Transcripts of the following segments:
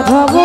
মাধব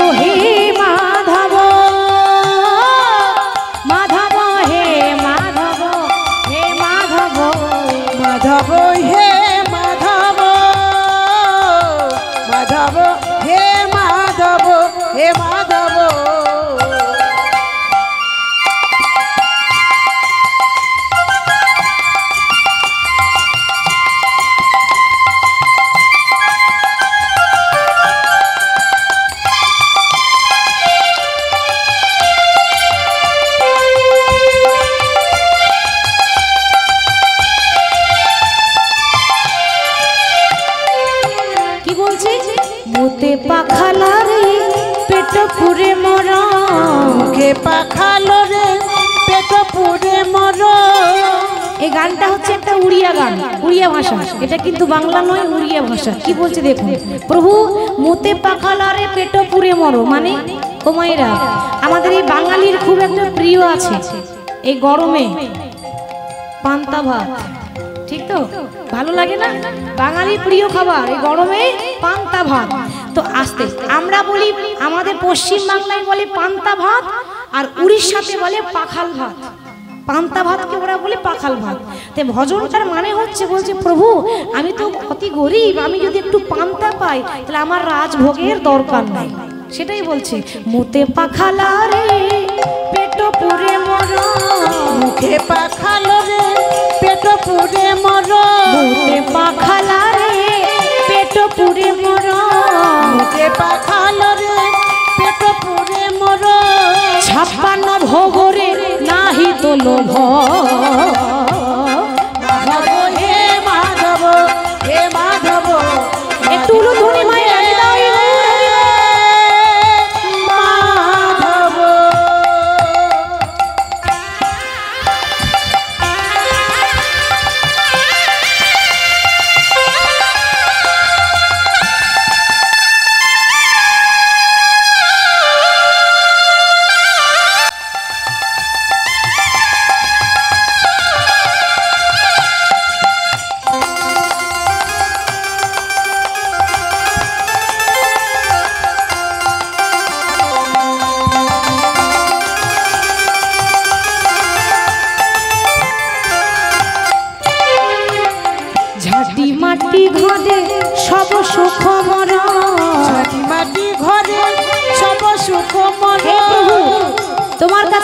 ভাষা কি বলছে দেখুন? প্রভু, মুতে পাখালারে পেট পুরে মরো মানে? ও মায়েরা, আমাদের এই বাঙালির খুব একটা প্রিয় আছে, এই গরমে। পান্তা ভাত, ঠিক তো? ভালো লাগে না? বাঙালির প্রিয় খাবার, এই গরমে পান্তা ভাত। তো আস্তে, আমরা বলি, আমাদের পশ্চিম বাংলায় বলে পান্তা ভাত, আর উড়িষ্যাতে বলে পাখাল ভাত। পান্তা ভাতকে ওরা বলে পাখাল ভাত। তো ভজনটার মানে হচ্ছে বলছে প্রভু আমি তো অতি গরিব আমি যদি একটু পান্তা পাই তাহলে আমার রাজভোগের দরকার নাই। সেটাই বলছে মুতে পাখালা রে পেট পুরে মরা। মুখে পাখালো রে পেট পুরে মর। মুতে পাখালা রে পেট পুরে মরা। মুখে পাখালো রে পেট পুরে মর। ছাপ্পান্ন ভোগরে নাহি তো লোভ।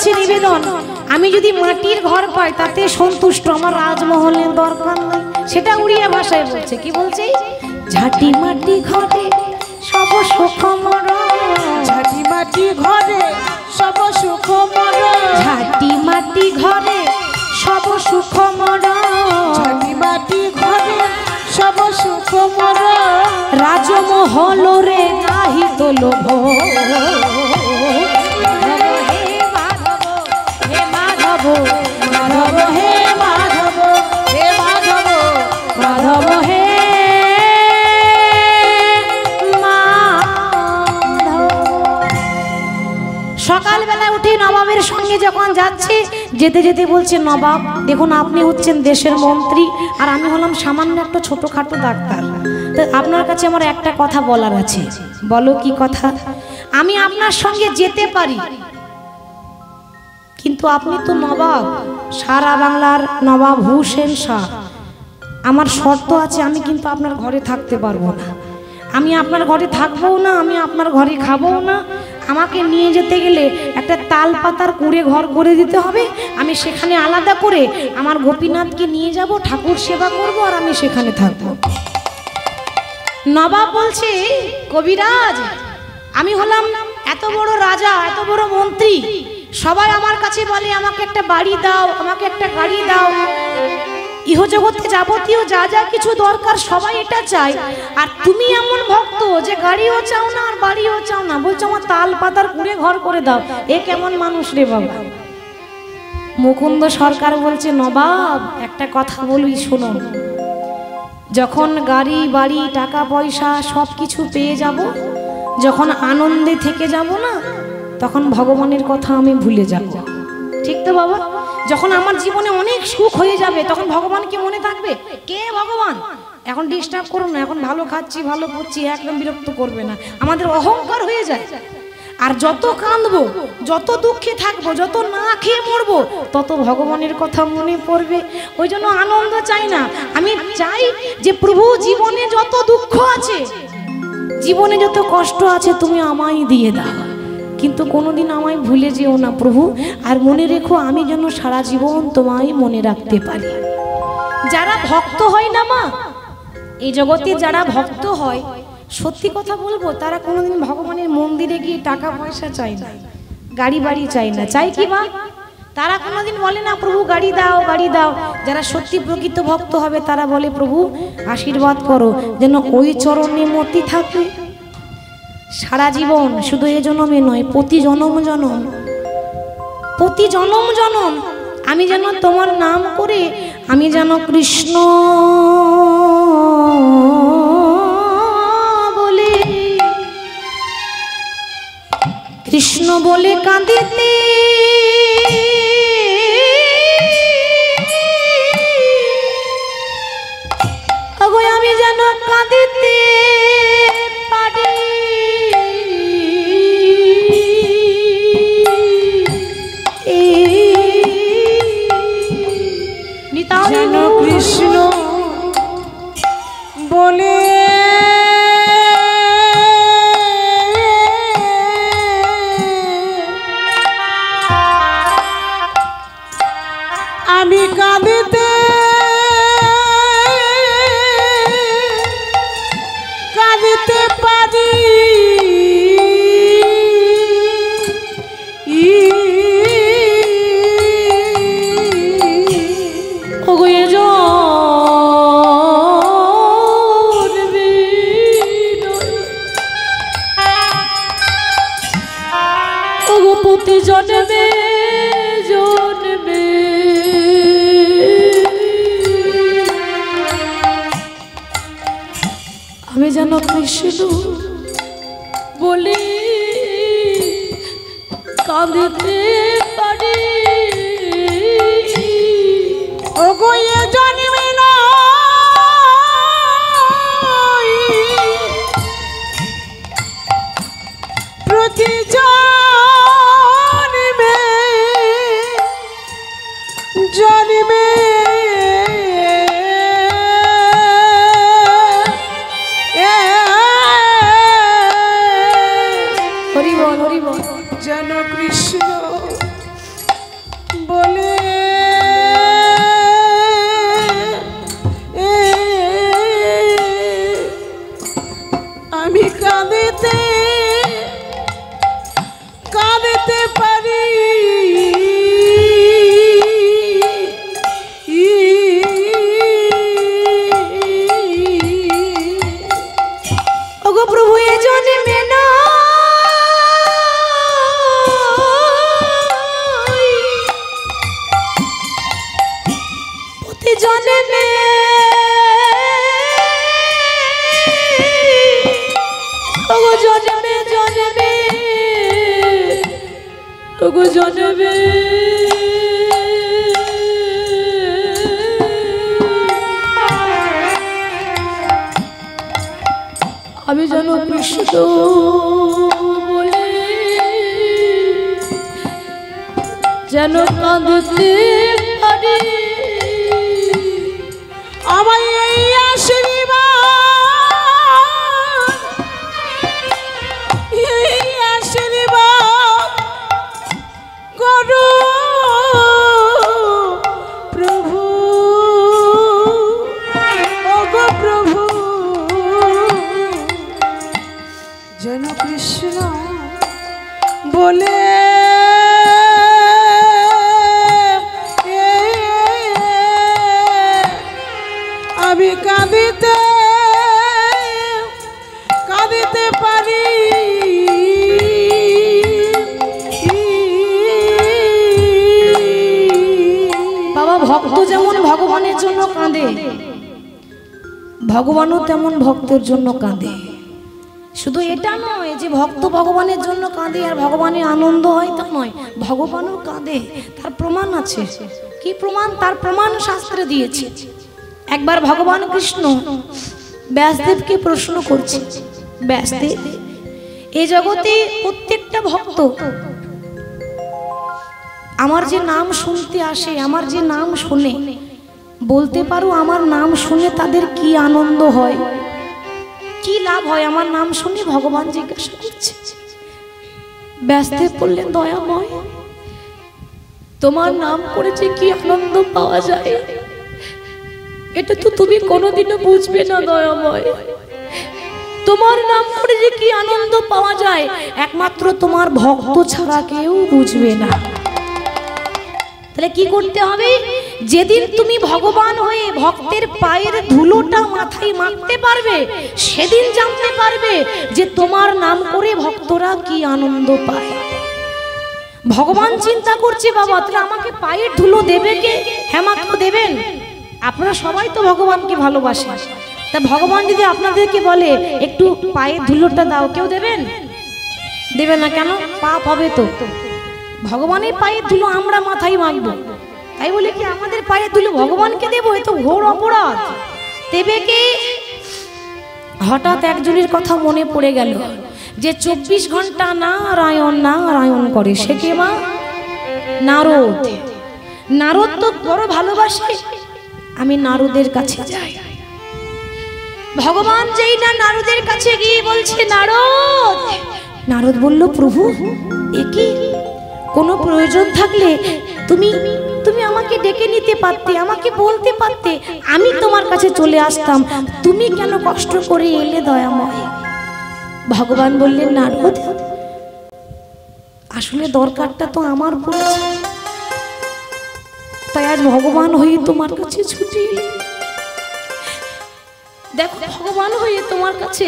কাছে নিবেদন আমি যদি মাটির ঘর পাই তাতে সন্তুষ্ট আমার রাজমহলের দরকার নেই। সেটা উড়িয়া ভাষায় বলছে কি বলছে? ঝাঁটি মাটি ঘরে সব সুখ ছাটি মাটি ঘরে সব সুখ ঝাঁটি মাটি ঘরে সব সুখ ছাটি মাটি ঘরে সব সুখ রাজমহল রে নাহি তো লোভ। সকালবেলা উঠে নবাবের সঙ্গে যখন যাচ্ছে, যেতে যেতে বলছে, নবাব, দেখুন আপনি হচ্ছেন দেশের মন্ত্রী, আর আমি হলাম সামান্য একটা ছোটোখাটো ডাক্তার। তো আপনার কাছে আমার একটা কথা বলার আছে। বলো কি কথা? আমি আপনার সঙ্গে যেতে পারি? কিন্তু আপনি তো নবাব। সারা বাংলার নবাব হুসেন শাহ। আমার শর্ত আছে, আমি কিন্তু আপনার ঘরে থাকতে পারব না। আমি আপনার ঘরে থাকব না, আমি আপনার ঘরে খাব না। আমাকে নিয়ে যেতে গেলে একটা তাল পাতার কুড়ে ঘর করে দিতে হবে। আমি সেখানে আলাদা করে আমার গোপীনাথকে নিয়ে যাব, ঠাকুর সেবা করব আর আমি সেখানে থাকব। নবাব বলছে, কবিরাজ, আমি হলাম এত বড় রাজা, এত বড় মন্ত্রী। সবাই আমার কাছে বলে, আমাকে একটা বাড়ি দাও, আমাকে একটা গাড়ি দাও। ইহজগতে যাবতীয় যা যা কিছু দরকার সবাই এটা চায়। আর তুমি এমন ভক্ত যে গাড়িও চাও না আর বাড়িও চাও না। বলছো, আমার তাল পাতার কুড়ে ঘর করে দাও। এ কেমন মানুষ রে বাবা? মুকুন্দ সরকার বলছে, নবাব, একটা কথা বলি শোনো। যখন গাড়ি, বাড়ি, টাকা, পয়সা সব কিছু পেয়ে যাব, যখন আনন্দে থেকে যাব না তখন ভগবানের কথা আমি ভুলে যাব। ঠিক তো বাবা? যখন আমার জীবনে অনেক সুখ হয়ে যাবে, তখন ভগবান কি মনে থাকবে? কে ভগবান? এখন ডিস্টার্ব করো না, এখন ভালো খাচ্ছি, ভালো পড়ছি, একদম বিরক্ত করবে না। আমাদের অহংকার হয়ে যায়। আর যত কাঁদবো, যত দুঃখে থাকব, যত না খেয়ে মরবো, তত ভগবানের কথা মনে পড়বে। ওই জন্য আনন্দ চাই না। আমি চাই যে প্রভু জীবনে যত দুঃখ আছে, জীবনে যত কষ্ট আছে, তুমি আমায় দিয়ে দাও। কিন্তু কোনোদিন আমায় ভুলে যেও না প্রভু। আর মনে রেখো, আমি যেন সারা জীবন তোমায় মনে রাখতে পারি। যারা ভক্ত হয় না মা এই জগতে যারা ভক্ত হয়, সত্যি কথা বলব, তারা কোনোদিন ভগবানের মন্দিরে গিয়ে টাকা পয়সা চায় না, গাড়ি বাড়ি চাই না। চাই কি মা? তারা কোনোদিন বলে না, প্রভু, গাড়ি দাও গাড়ি দাও। যারা সত্যি প্রকৃত ভক্ত হবে, তারা বলে, প্রভু, আশীর্বাদ করো, যেন ওই চরণে মতি থাকে। সারা জীবন শুধু এ জনমে নয়, প্রতি জনম জনম, প্রতি জনম জনম আমি যেন তোমার নাম করে আমি যেন কৃষ্ণ বলে। কৃষ্ণ বলে কাঁদিতে আমি যেন কাঁদিতে কৃষ্ণ ভক্তের জন্য কাঁদে। শুধু এটা নয় যে ভক্ত ভগবানের জন্য কাঁদে আর ভগবানের আনন্দ হয় তা নয়, ভগবানও কাঁদে। তার প্রমাণ আছে। কি প্রমাণ? তার প্রমাণ শাস্ত্রে দিয়েছে। একবার ভগবান কৃষ্ণ ব্যাসদেবকে প্রশ্ন করছে, ব্যাসদেব এই জগতে প্রত্যেকটা ভক্ত আমার যে নাম শুনতে আসে, আমার যে নাম শুনে, বলতে পারো আমার নাম শুনে তাদের কি আনন্দ হয়? লাভ হয়, আমার নাম শুনে ভগবান জিজ্ঞাসা করছে। ব্যস্তে পড়লেন দয়াময়, তোমার নাম করে যে কি আনন্দ পাওয়া যায়? এটা তো তুমি কোনোদিনও বুঝবে না, দয়াময়। তোমার নাম করে যে কি আনন্দ পাওয়া যায়? একমাত্র তোমার ভক্ত ছাড়া কেউ বুঝবে না। তাহলে কি করতে হবে? যেদিন তুমি ভগবান হয়ে ভক্তের পায়ের ধুলোটা মাথায় মাখতে পারবে, সেদিন জানতে পারবে যে তোমার নাম করে ভক্তরা কি আনন্দ পায়। ভগবান চিন্তা করছে, বাবা, তাহলে আমাকে পায়ের ধুলো দেবে কে? হ্যাঁ দেবেন। আপনারা সবাই তো ভগবানকে ভালোবাসেন। তা ভগবান যদি আপনাদেরকে বলে, একটু পায়ের ধুলোটা দাও, কেউ দেবেন? দেবে না কেন? পাপ হবে তো। ভগবানের পায়ের ধুলো আমরা মাথায় মাখব তাই বলে কি আমাদের পায়ের ধুলো ভগবানকে দেবো? এ তো ঘোর অপরাধ। দেবে কে হঠাৎ একজনের কথা মনে পড়ে গেল যে চব্বিশ ঘণ্টা নারায়ণ নারায়ণ করে। সে কে মা? নারদ। নারদ তো বড় ভালোবাসে। আমি নারদের কাছে যাই। ভগবান যেই না নারদের কাছে গিয়ে বলছে, নারদ! নারদ বলল, প্রভু, এ কি? কোনো প্রয়োজন থাকলে তুমি তুমি আমাকে ডেকে নিতে পারতে, আমাকে বলতে পারতে, আমি তোমার কাছে চলে আসতাম। তুমি কেন কষ্ট করে এলে দয়াময়? ভগবান বললেন, নারদ, আসলে দরকারটা তো আমার পড়েছে। তাই আজ ভগবান হয়ে তোমার কাছে ছুটে। দেখো, ভগবান হয়ে তোমার কাছে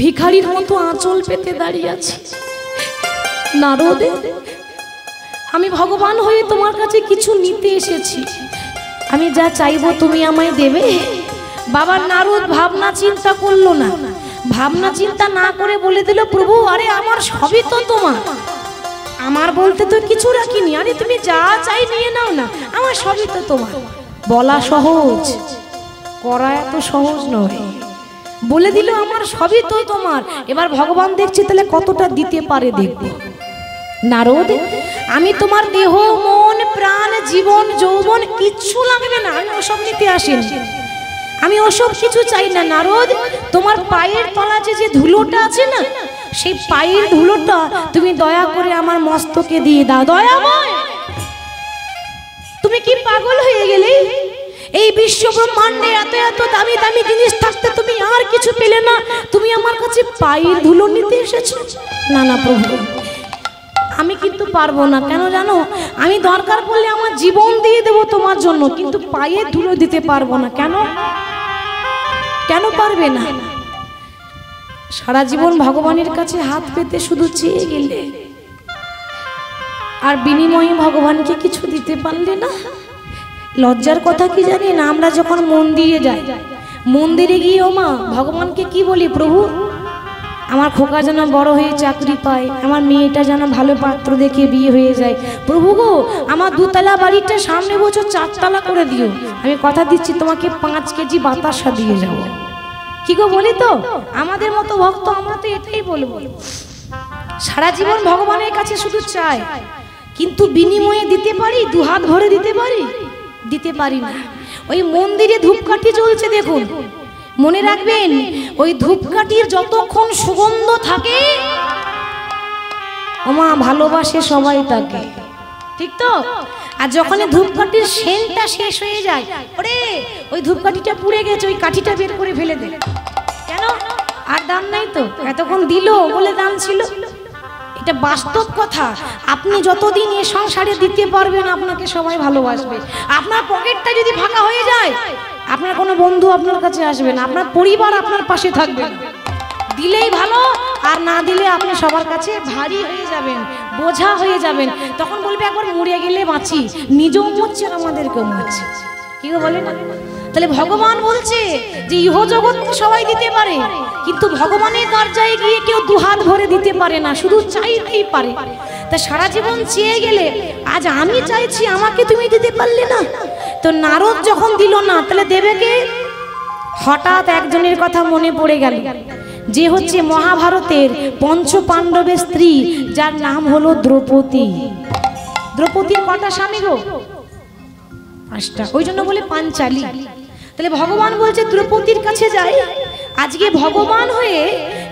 ভিখারির মতো আঁচল পেতে দাঁড়িয়ে আছি। নারদ, আমি ভগবান হয়ে তোমার কাছে কিছু নিতে এসেছি। আমি যা চাইব তুমি আমায় দেবে। বাবার নারদ ভাবনা চিন্তা করল না। ভাবনা চিন্তা না করে বলে দিল, প্রভু, আরে আমার সবই তো তোমার। আমার বলতে তো কিছু রাখিনি। আরে তুমি যা চাই নিয়ে নাও না, আমার সবই তো তোমার। বলা সহজ, করা এত সহজ নয়। বলে দিল, আমার সবই তো তোমার। এবার ভগবান দেখছে তাহলে কতটা দিতে পারে দেখব। নারদ, আমি তোমার দেহ, মন, প্রাণ, জীবন, যৌবন কিচ্ছু লাগবে না, আমি ওসব নিতে আসিনি। আমি ওসব কিছু চাই না, নারদ, তোমার পায়ের তলাচে যে ধুলোটা আছে না, সেই পায়ের ধুলোটা তুমি দয়া করে আমার মস্তকে দিয়ে দাও। দয়াময়! তুমি কি পাগল হয়ে গেলে? এই বিশ্ব ব্রহ্মাণ্ডে এত এত দামি দামি জিনিস থাকতে তুমি আর কিছু পেলে না। তুমি আমার কাছে পায়ের ধুলো নিতে এসেছ? না না, প্রভু। আমি কিন্তু পারব না। কেন জানো? আমি দরকার পড়লে আমার জীবন দিয়ে দেবো তোমার জন্য, কিন্তু পায়ে ধুলো দিতে পারব না। কেন? কেন পারবে না? সারা জীবন ভগবানের কাছে হাত পেতে শুধু চেয়ে গেলে। আর বিনিময়ে ভগবানকে কিছু দিতে পারলে না? লজ্জার কথা কি জানি না? আমরা যখন মন্দিরে যাই, মন্দিরে গিয়ে ও মা, ভগবানকে কি বলি, প্রভু? আমার খোকা যেন বড় হয়ে চাকরি পায়, আমার মেয়েটা যেন ভালো পাত্র দেখে বিয়ে হয়ে যায়। প্রভু গো, আমার দুতলা বাড়িটা সামনে বছর চারতলা করে দিও। আমি কথা দিচ্ছি, তোমাকে পাঁচ কেজি বাতাসা দিয়ে যাব। কি গো বলি তো? আমাদের মতো ভক্ত আমরা তো এটাই বলব। সারা জীবন ভগবানের কাছে শুধু চাই। কিন্তু বিনিময়ে দিতে পারি? দু হাত ভরে দিতে পারি? দিতে পারি না। ওই মন্দিরে ধূপকাঠি চলছে দেখুন। মনে রাখবেন, ওই ধূপকাঠির যতক্ষণ সুগন্ধ থাকে ওমা ভালোবাসে সবাই তাকে। ঠিক তো? আর যখন ধূপকাঠির সেন্টটা শেষ হয়ে যায়, ওরে, ওই ধূপকাঠিটা পুড়ে গেছে, ওই কাঠিটা বের করে ফেলে দে। কেন? আর দাম নাই তো? এতক্ষণ দিল, বলে দাম ছিল। এটা বাস্তব কথা। আপনি যতদিন এ সংসারে দিতে পারবেন, আপনাকে সবাই ভালোবাসবে। আপনার পকেটটা যদি ফাঁকা হয়ে যায় আপনার কোনো বন্ধু আপনার কাছে আসবে না, আপনার পরিবার আপনার পাশে থাকবে দিলেই ভালো, আর না দিলে আপনি সবার কাছে ভারী হয়ে যাবেন, বোঝা হয়ে যাবেন। তখন বলবে, একবার মরে গেলে বাঁচি, নিজেও মরছে আমাদেরকেও মরছে। কেউ বলে না? তাহলে ভগবান বলছে যে ইহ জগৎ সবাই দিতে পারে, কিন্তু ভগবানের দরজায় গিয়ে কেউ দুহাত ভরে দিতে পারে না, শুধু চাইতেই পারে। তা সারা জীবন চেয়ে গেলে, আজ আমি চাইছি আমাকে তুমি দিতে পারলে না। তো নারদ যখন দিল না, তাহলে দেবে কে হঠাৎ একজনের কথা মনে পড়ে গেল, যে হচ্ছে মহাভারতের পঞ্চ পাণ্ডবের স্ত্রী, যার নাম হলো দ্রৌপদী। দ্রৌপদীর কটা স্বামী গো? পাঁচটা। ওই জন্য বলে পাঞ্চালী। তাহলে ভগবান বলছে দ্রৌপদীর কাছে যাই। আজকে ভগবান হয়ে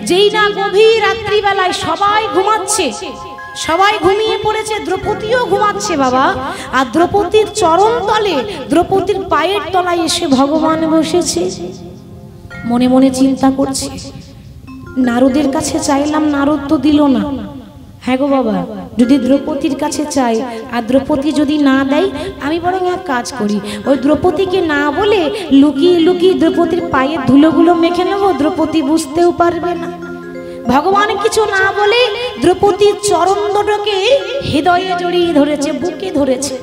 যেই না গভীর রাত্রিবেলায় সবাই ঘুমাচ্ছে, সবাই ঘুমিয়ে পড়েছে দ্রৌপদীও ঘুমাচ্ছে বাবা। আর দ্রৌপদীর চরণ তলে দ্রৌপদীর পায়ের তলায় এসে ভগবান বসেছে। মনে মনে চিন্তা করছে, নারদের কাছে চাইলাম, নারদ তো দিল না। হ্যাঁ গো বাবা। যদি দ্রৌপদীর কাছে চাই, আর দ্রৌপদী যদি না দেয়, আমি বরং এক কাজ করি। ওই দ্রৌপদীকে না বলে লুকিয়ে লুকিয়ে দ্রৌপদীর পায়ের ধুলোগুলো মেখে নেব, দ্রৌপদী বুঝতেও পারবে না। ভগবান কিছু না বলে দ্রৌপদীর চরণ দুটোকে হৃদয়ে জড়িয়ে ধরেছে, বুকে ধরেছে।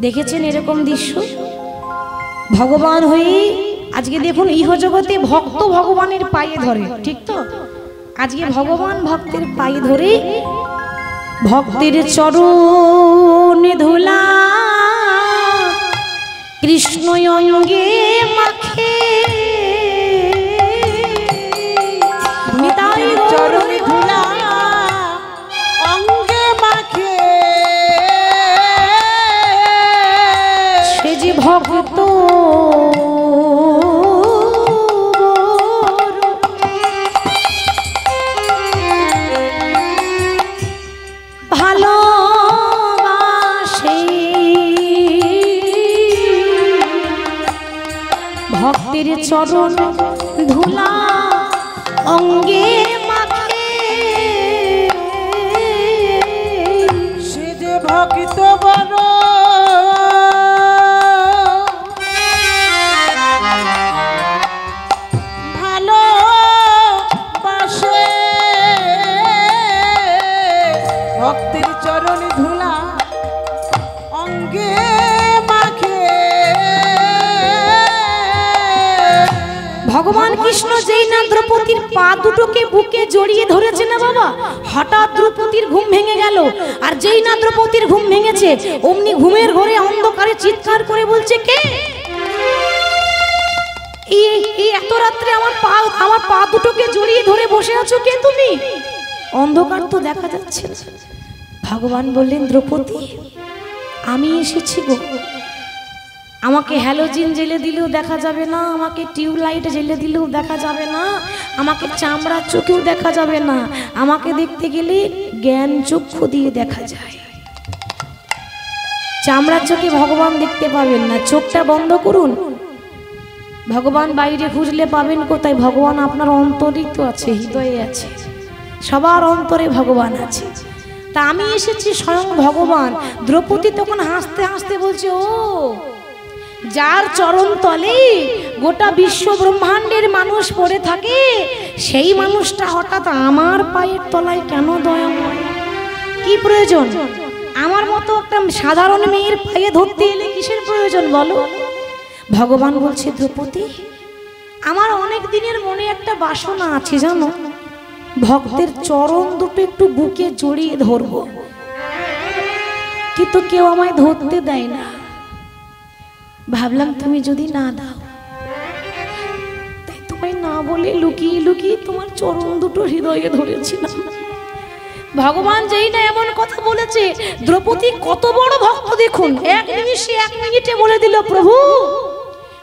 দেখেছেন এরকম দৃশ্য? ভগবান হয়ে আজকে দেখুন ইহজগতে ভক্ত ভগবানের পায়ে ধরে, ঠিক তো? আজকে ভগবান ভক্তের পায়ে ধরে ভক্তের চরণ ধুলা কৃষ্ণ অঙ্গে মাখে চরণ ধুলা অঙ্গে মাখে। সে যে ভক্ত ভগবান কৃষ্ণ যেই না দ্রৌপদীর পা দুটোকে বুকে জড়িয়ে ধরেছে না বাবা? হঠাৎ দ্রৌপদীর ঘুম ভেঙে গেল। আর যেই না দ্রৌপদীর ঘুম ভেঙেছে, অমনি ঘুমের ঘরে অন্ধকারে চিৎকার করে বলছে, কে? এত রাত্রে আমার পা আমার পা দুটোকে জড়িয়ে ধরে বসে আছো কে তুমি? অন্ধকার তো দেখা যাচ্ছে ভগবান বললেন, দ্রৌপদী, আমি এসেছি গো। আমাকে হ্যালোজিন জেলে দিলেও দেখা যাবে না, আমাকে টিউবলাইট জেলে দিলেও দেখা যাবে না, আমাকে চামড়ার চোখেও দেখা যাবে না, আমাকে দেখতে গেলে জ্ঞান চক্ষু দিয়ে দেখা যায়। চামড়ার চোখে ভগবান দেখতে পাবেন না, চোখটা বন্ধ করুন। ভগবান বাইরে খুঁজলে পাবেন কোথায়? ভগবান আপনার অন্তরেই তো আছে, হৃদয়ে আছে। সবার অন্তরে ভগবান আছে। তা আমি এসেছি স্বয়ং ভগবান। দ্রৌপদী তখন হাসতে হাসতে বলছে, ও যার চরণ তলে গোটা বিশ্ব ব্রহ্মাণ্ডের মানুষ পড়ে থাকে, সেই মানুষটা হঠাৎ আমার পায়ের তলায় কেন দয়াময় কি প্রয়োজন? আমার মতো একটা সাধারণ মেয়ের পায়ে ধরতে এলে কিসের প্রয়োজন বলো? ভগবান বলছে, দ্রৌপদী, আমার অনেক দিনের মনে একটা বাসনা আছে জানো। ভক্তের চরণ দুটো একটু বুকে জড়িয়ে ধরবো। কিন্তু কেউ আমায় ধরতে দেয় না। ভাবলাম তুমি যদি না দাও। তাই তোমায় না বলে লুকিয়ে লুকিয়ে তোমার চরণ দুটো হৃদয়ে ধরেছিলাম। ভগবান যেই না এমন কথা বলেছে, দ্রৌপদী কত বড় ভক্ত দেখুন। এক নিমিষে এক মিনিটে বলে দিল, প্রভু,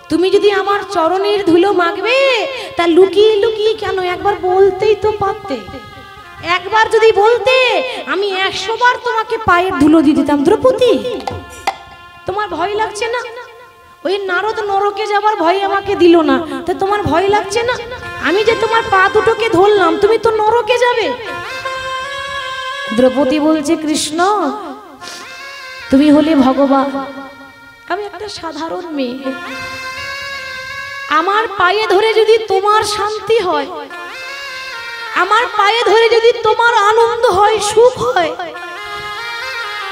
তুমি যদি আমার চরণের ধুলো মাগবে তা লুকিয়ে লুকিয়ে কেন একবার বলতেই তো পারতে? একবার যদি বলতে, আমি একশোবার তোমাকে পায়ের ধুলো দিয়ে দিতাম। দ্রৌপদী, তোমার ভয় লাগছে না? ওই নারদ নরকে যাবার ভয় আমাকে দিল না। তা তোমার ভয় লাগছে না? আমি যে তোমার পা দুটোকে ধরলাম, তুমি তো নরকে যাবে। দ্রৌপদী বলছে, কৃষ্ণ, তুমি হলে ভগবান। আমি একটা সাধারণ মেয়ে। আমার পায়ে ধরে যদি তোমার শান্তি হয়, আমার পায়ে ধরে যদি তোমার আনন্দ হয়, সুখ হয়,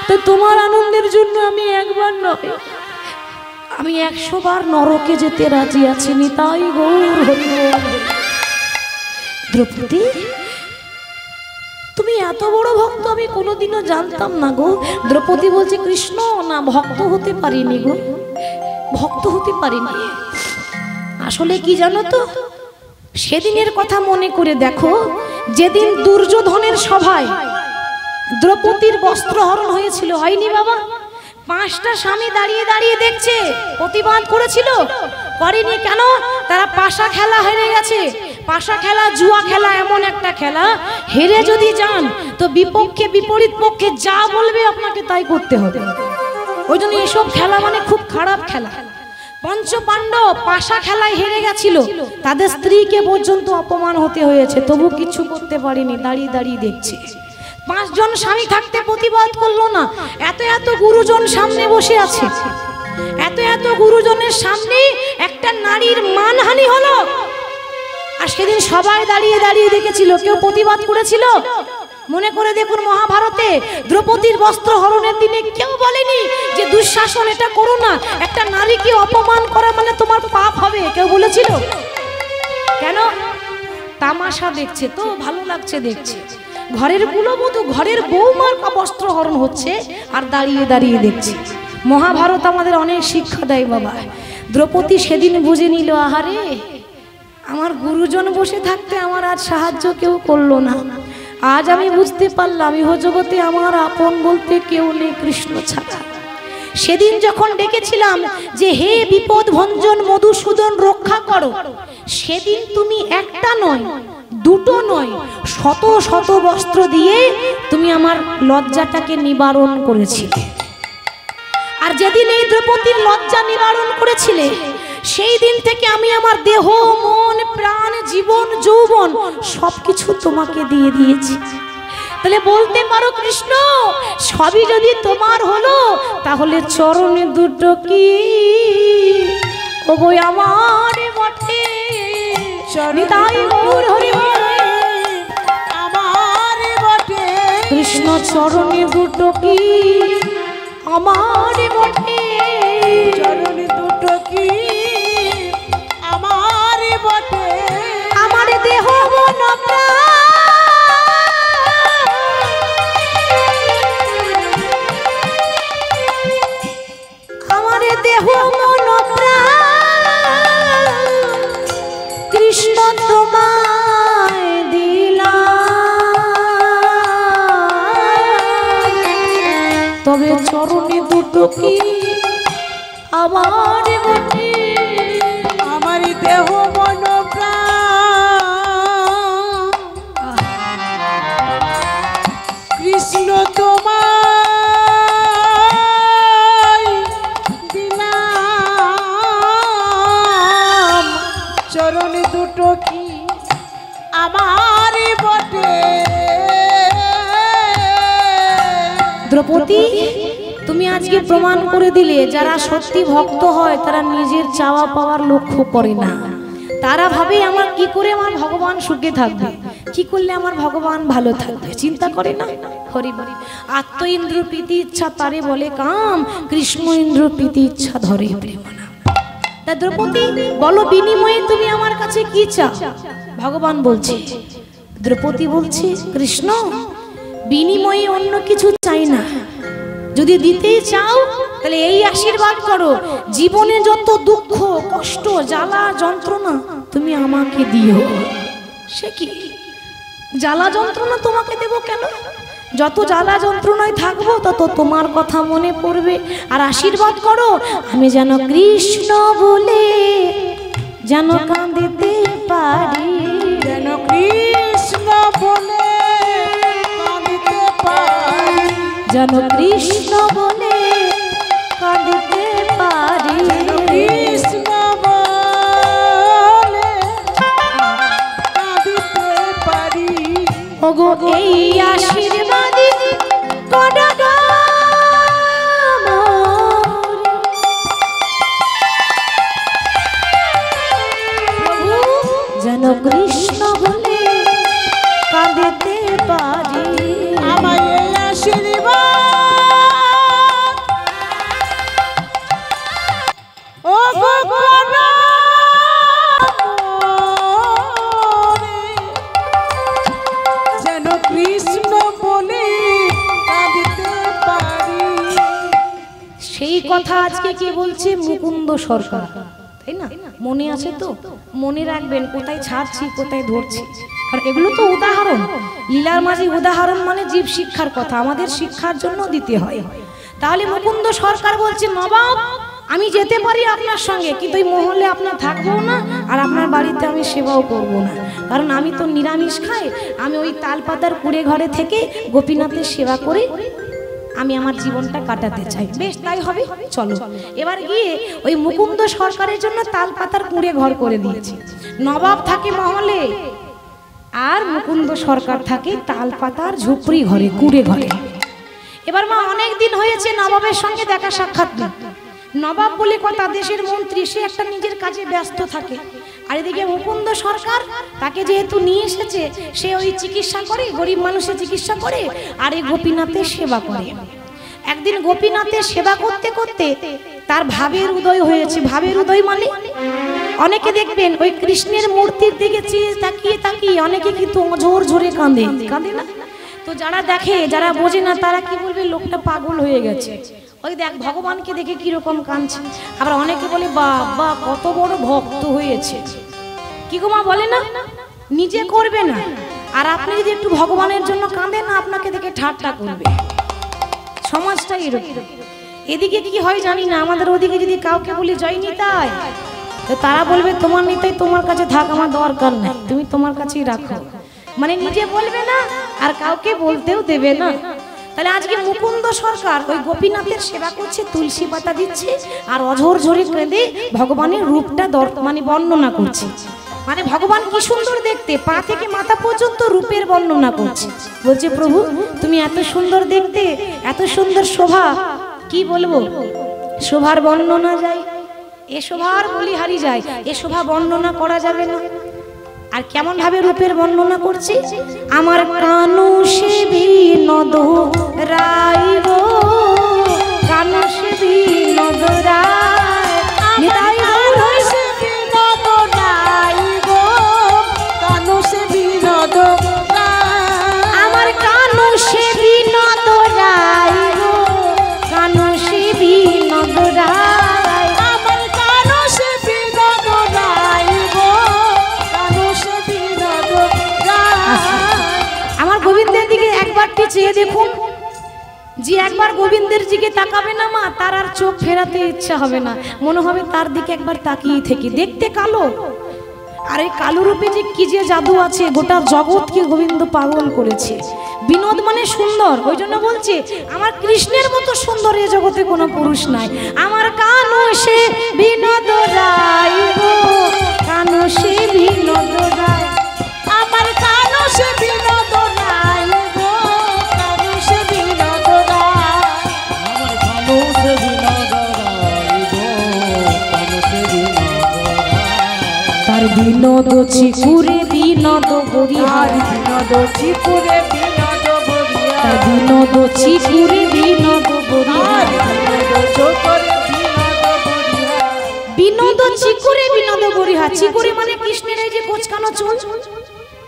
তো তোমার আনন্দের জন্য আমি একবার নয়। আমি একশো বার নরকে যেতে রাজি আছি নিতাই গৌর হরি দ্রৌপদী, তুমি এত বড় ভক্ত, আমি কোনোদিনও জানতাম না গো। দ্রৌপদী বলছে, কৃষ্ণ, না, ভক্ত হতে পারিনি গো। ভক্ত হতে পারিনি। আসলে কি জানো তো, সেদিনের কথা মনে করে দেখো, যেদিন দুর্যোধনের সভায় দ্রৌপদীর বস্ত্রহরণ হয়েছিল, হয়নি বাবা? পাঁচটা স্বামী দাঁড়িয়ে দাঁড়িয়ে দেখছে, প্রতিবাদ করেছিল। করেনি কেন? তারা পাশা খেলা হেরে গেছে। পাশা খেলা, জুয়া খেলা এমন একটা খেলা। হেরে যদি যান, তো বিপক্ষে, বিপরীত পক্ষে যা বলবে আপনাকে তাই করতে হবে। ওই জন্য এসব খেলা মানে খুব খারাপ খেলা। পঞ্চ পাণ্ডব পাশা খেলায় হেরে গেছিল। তাদের স্ত্রীকে পর্যন্ত অপমান হতে হয়েছে, তবু কিছু করতে পারেনি, দাঁড়িয়ে দাঁড়িয়ে দেখছে। পাঁচজন স্বামী থাকতে প্রতিবাদ করল না। এত এত গুরুজন সামনে বসে আছে। এত এত গুরুজনের সামনে একটা নারীর মানহানি হলো। আর সেদিন সবাই দাঁড়িয়ে দাঁড়িয়ে দেখেছিল, কেউ প্রতিবাদ করেছিল। মনে করে দেখুন মহাভারতে, দ্রৌপদীর বস্ত্র হরণের দিনে কেউ বলেনি যে দুঃশাসন এটা করো না, একটা নারীকে অপমান করা মানে তোমার পাপ হবে, কেউ বলেছিল? কেন? তামাশা দেখছে তো, ভালো লাগছে দেখছে। ঘরের কুলবধূ, ঘরের বৌমার বস্ত্র হরণ হচ্ছে আর দাঁড়িয়ে দাঁড়িয়ে দেখছি। মহাভারত আমাদের অনেক শিক্ষা দেয় বাবা। দ্রৌপদী সেদিন বুঝে নিল, আহারে, আমার গুরুজন বসে থাকতে আমার আর সাহায্য কেউ করল না। আজ আমি বুঝতে পারলাম, ইহ জগতে আমার আপন বলতে কেউ নেই কৃষ্ণ ছাড়া। সেদিন যখন ডেকেছিলাম যে, হে বিপদ ভঞ্জন মধুসূদন, রক্ষা করো। সেদিন তুমি একটা নয় দুটো নয় শত শত বস্ত্র দিয়ে তুমি আমার লজ্জাটাকে নিবারণ করেছিলে। আর যেদিন এই দ্রৌপদীর লজ্জা নিবারণ করেছিলে সেই দিন থেকে আমি আমার দেহ মন প্রাণ জীবন যৌবন সবকিছু তোমাকে দিয়ে দিয়েছি। তাহলে বলতে পারো কৃষ্ণ সবই যদি তোমার হলো তাহলে চরণে দুটো কি? আমার বটে। গৌর হরি কৃষ্ণ চরণে দুটো কি? আমার বটে। চরণ দুটো কি? আমার বটে। আমার দেহ মন আমার। দেহ মন কৃষ্ণ তোমায় তবে চরণে দুটো কি? আমার বটে আমার দেহ দ্রৌপদী তুমি আজকে প্রমাণ করে দিলে যারা সত্যি ভক্ত হয়, তারা নিজের চাওয়া পাওয়ার লক্ষ্য করে না। তারা ভাবে আমার কি করে আমার ভগবান সুখে থাকবে? কি করলে আমার ভগবান ভালো থাকবে? চিন্তা করে না? হরি বলি। আত্ম ইন্দ্র প্রীতি ইচ্ছা তারে বলে কাম, কৃষ্ণ ইন্দ্র প্রীতি ইচ্ছা ধরে। তা দ্রৌপদী, বলো বিনিময়ে তুমি আমার কাছে কি চাও? ভগবান বলছে, দ্রৌপদী বলছে, কৃষ্ণ বিনিময়ে অন্য কিছু চাই না। যদি দিতেই চাও, তাহলে এই আশীর্বাদ করো। জীবনে যত দুঃখ, কষ্ট, জ্বালা, যন্ত্রণা তুমি আমাকে দিও। সে কি? জ্বালা যন্ত্রণা তোমাকে দেব কেন? যত জ্বালা যন্ত্রণায় থাকব, তত তোমার কথা মনে পড়বে। আর আশীর্বাদ করো, আমি যেন কৃষ্ণ বলে যেন কাঁদিতে পারি। যেন কৃষ্ণ বলে যেন কৃষ্ণ বলে কাঁদিতে পারি। কৃষ্ণ বলে কাঁদিতে পারি। ওগো এই আশীর্বাদী কডগা যেন কৃষ্ণ বলে কাঁদিতে পারি। কথা আজকে কে বলছে? মুকুন্দ সরকার। তাই না? মনে আছে তো? মনে রাখবেন, কোথায় ছাড়ছি, কোথায় ধরছি? আর এগুলো তো উদাহরণ। লীলার মাঝে উদাহরণ মানে জীব শিক্ষার কথা। আমাদের শিক্ষার জন্য দিতে হয়। তাহলে মুকুন্দ সরকার বলছে, নবাব, আমি যেতে পারি আপনার সঙ্গে, কিন্তু ওই মহলে আপনার থাকব না, আর আপনার বাড়িতে আমি সেবাও করব না। কারণ আমি তো নিরামিষ খাই। আমি ওই তালপাতার কুড়ে ঘরে থেকে গোপীনাথের সেবা করে। আমি আমার জীবনটা কাটাতে চাই। বেশ, তাই হবে। চলো। এবার গিয়ে ওই মুকুন্দ সরকারের জন্য তাল পাতার কুঁড়ে ঘর করে দিয়েছে। নবাব থাকে মহলে, আর মুকুন্দ সরকার থাকে তালপাতার ঝুপড়ি ঘরে, কুঁড়ে ঘরে। এবার মা, অনেক দিন হয়েছে নবাবের সঙ্গে দেখা সাক্ষাৎ নবাব বলে কথা, দেশের মন্ত্রী, সে একটা নিজের কাজে ব্যস্ত থাকে। আর এদিকে মুকুন্দ সরকার তাকে যেহেতু নিয়ে এসেছে, সে ওই চিকিৎসা করে, গরিব মানুষের চিকিৎসা করে, আর এই গোপীনাথের সেবা করে। একদিন গোপীনাথের সেবা করতে করতে তার ভাবের উদয় হয়েছে। ভাবের উদয় মানে? অনেকে দেখবেন ওই কৃষ্ণের মূর্তির দিকে চেয়ে তাকিয়ে তাকিয়ে অনেকে কিন্তু জোর জোরে কাঁদে। কাঁদে না? তো যারা দেখে, যারা বোঝে না, তারা কি বলবে? লোকটা পাগল হয়ে গেছে। ওই দেখ, ভগবানকে দেখে কীরকম কাঁদছে। আবার অনেকে বলে, বাবা, কত বড় ভক্ত হয়েছে। কি গো বলে না? নিজে করবে না। আর আপনি যদি একটু ভগবানের জন্য কাঁদেন না আপনাকে দেখে ঠাট্টা করবে। সমাজটা এরকম। এদিকে কি হয় জানি না, আমাদের ওদিকে যদি কাউকে বলি, জয় নিতাই, তো তারা বলবে, তোমার নিতাই তোমার কাছে থাক, আমার দরকার নাই। তুমি তোমার কাছেই রাখো। মানে নিজে বলবে না, আর কাউকে বলতেও দেবে না। তাহলে আজকে মুকুন্দ সরকার ওই গোপীনাথের সেবা করছে, তুলসী পাতা দিচ্ছে আর অঝোর ঝরে কেঁদে ভগবানের রূপটা দর- মানে বর্ণনা করছে। মানে ভগবান কি সুন্দর দেখতে, পা থেকে মাথা পর্যন্ত রূপের বর্ণনা করছে। বলছে, প্রভু, তুমি এত সুন্দর দেখতে, এত সুন্দর শোভা, কি বলব? শোভার বর্ণনা যায়, এ শোভার বলিহারি যায়, এ শোভা বর্ণনা করা যাবে না। আর কেমন ভাবে রূপের বর্ণনা করছি? আমার কানু সে বিনোদ রাই গো কানু সে বিনোদ রায়। চেয়ে দেখুন যে একবার গোবিন্দের দিকে তাকাবে না মা, তার আর চোখ ফেরাতে ইচ্ছা হবে না। মনে হবে তার দিকে একবার তাকিয়ে থেকে। দেখতে কালো। আর এই কালো রূপে যে কি যে জাদু আছে, গোটা জগৎকে গোবিন্দ পাগল করেছে। বিনোদ মানে সুন্দর। ওই জন্য বলছে, আমার কৃষ্ণের মতো সুন্দর এ জগতে কোনো পুরুষ নাই। আমার কানো সে বিনোদ রায় কানো সে বিনোদ রায় আমার কানু সে বিনোদ আর বিনোদ চিপুরে বিনোদ তার বিনোদ চিকুরে বিনোদ আর গরিহার বিনোদ চোখরে বিনোদ বরিয়া বিনোদ চিকুরে বিনোদ গরিহার চিকুরে মানে কৃষ্ণের এই যে কোচকানো চুল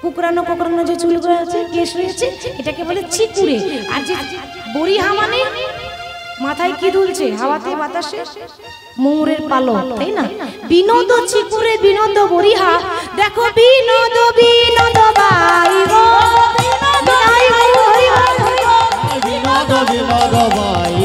কুকরানো কোকরানো যে চুলগুলো আছে কেশ রয়েছে এটাকে বলে চিকুরে আর যে বরিহা মানে মাথায় কি দুলছে? হাওয়াতে বাতাসে? ময়ূরের পালক তাই না? বিনোদ চিকুরে বিনোদ বরিহা। দেখো বিনোদ বিনোদ বাই। বিনোদ বিনোদ বাই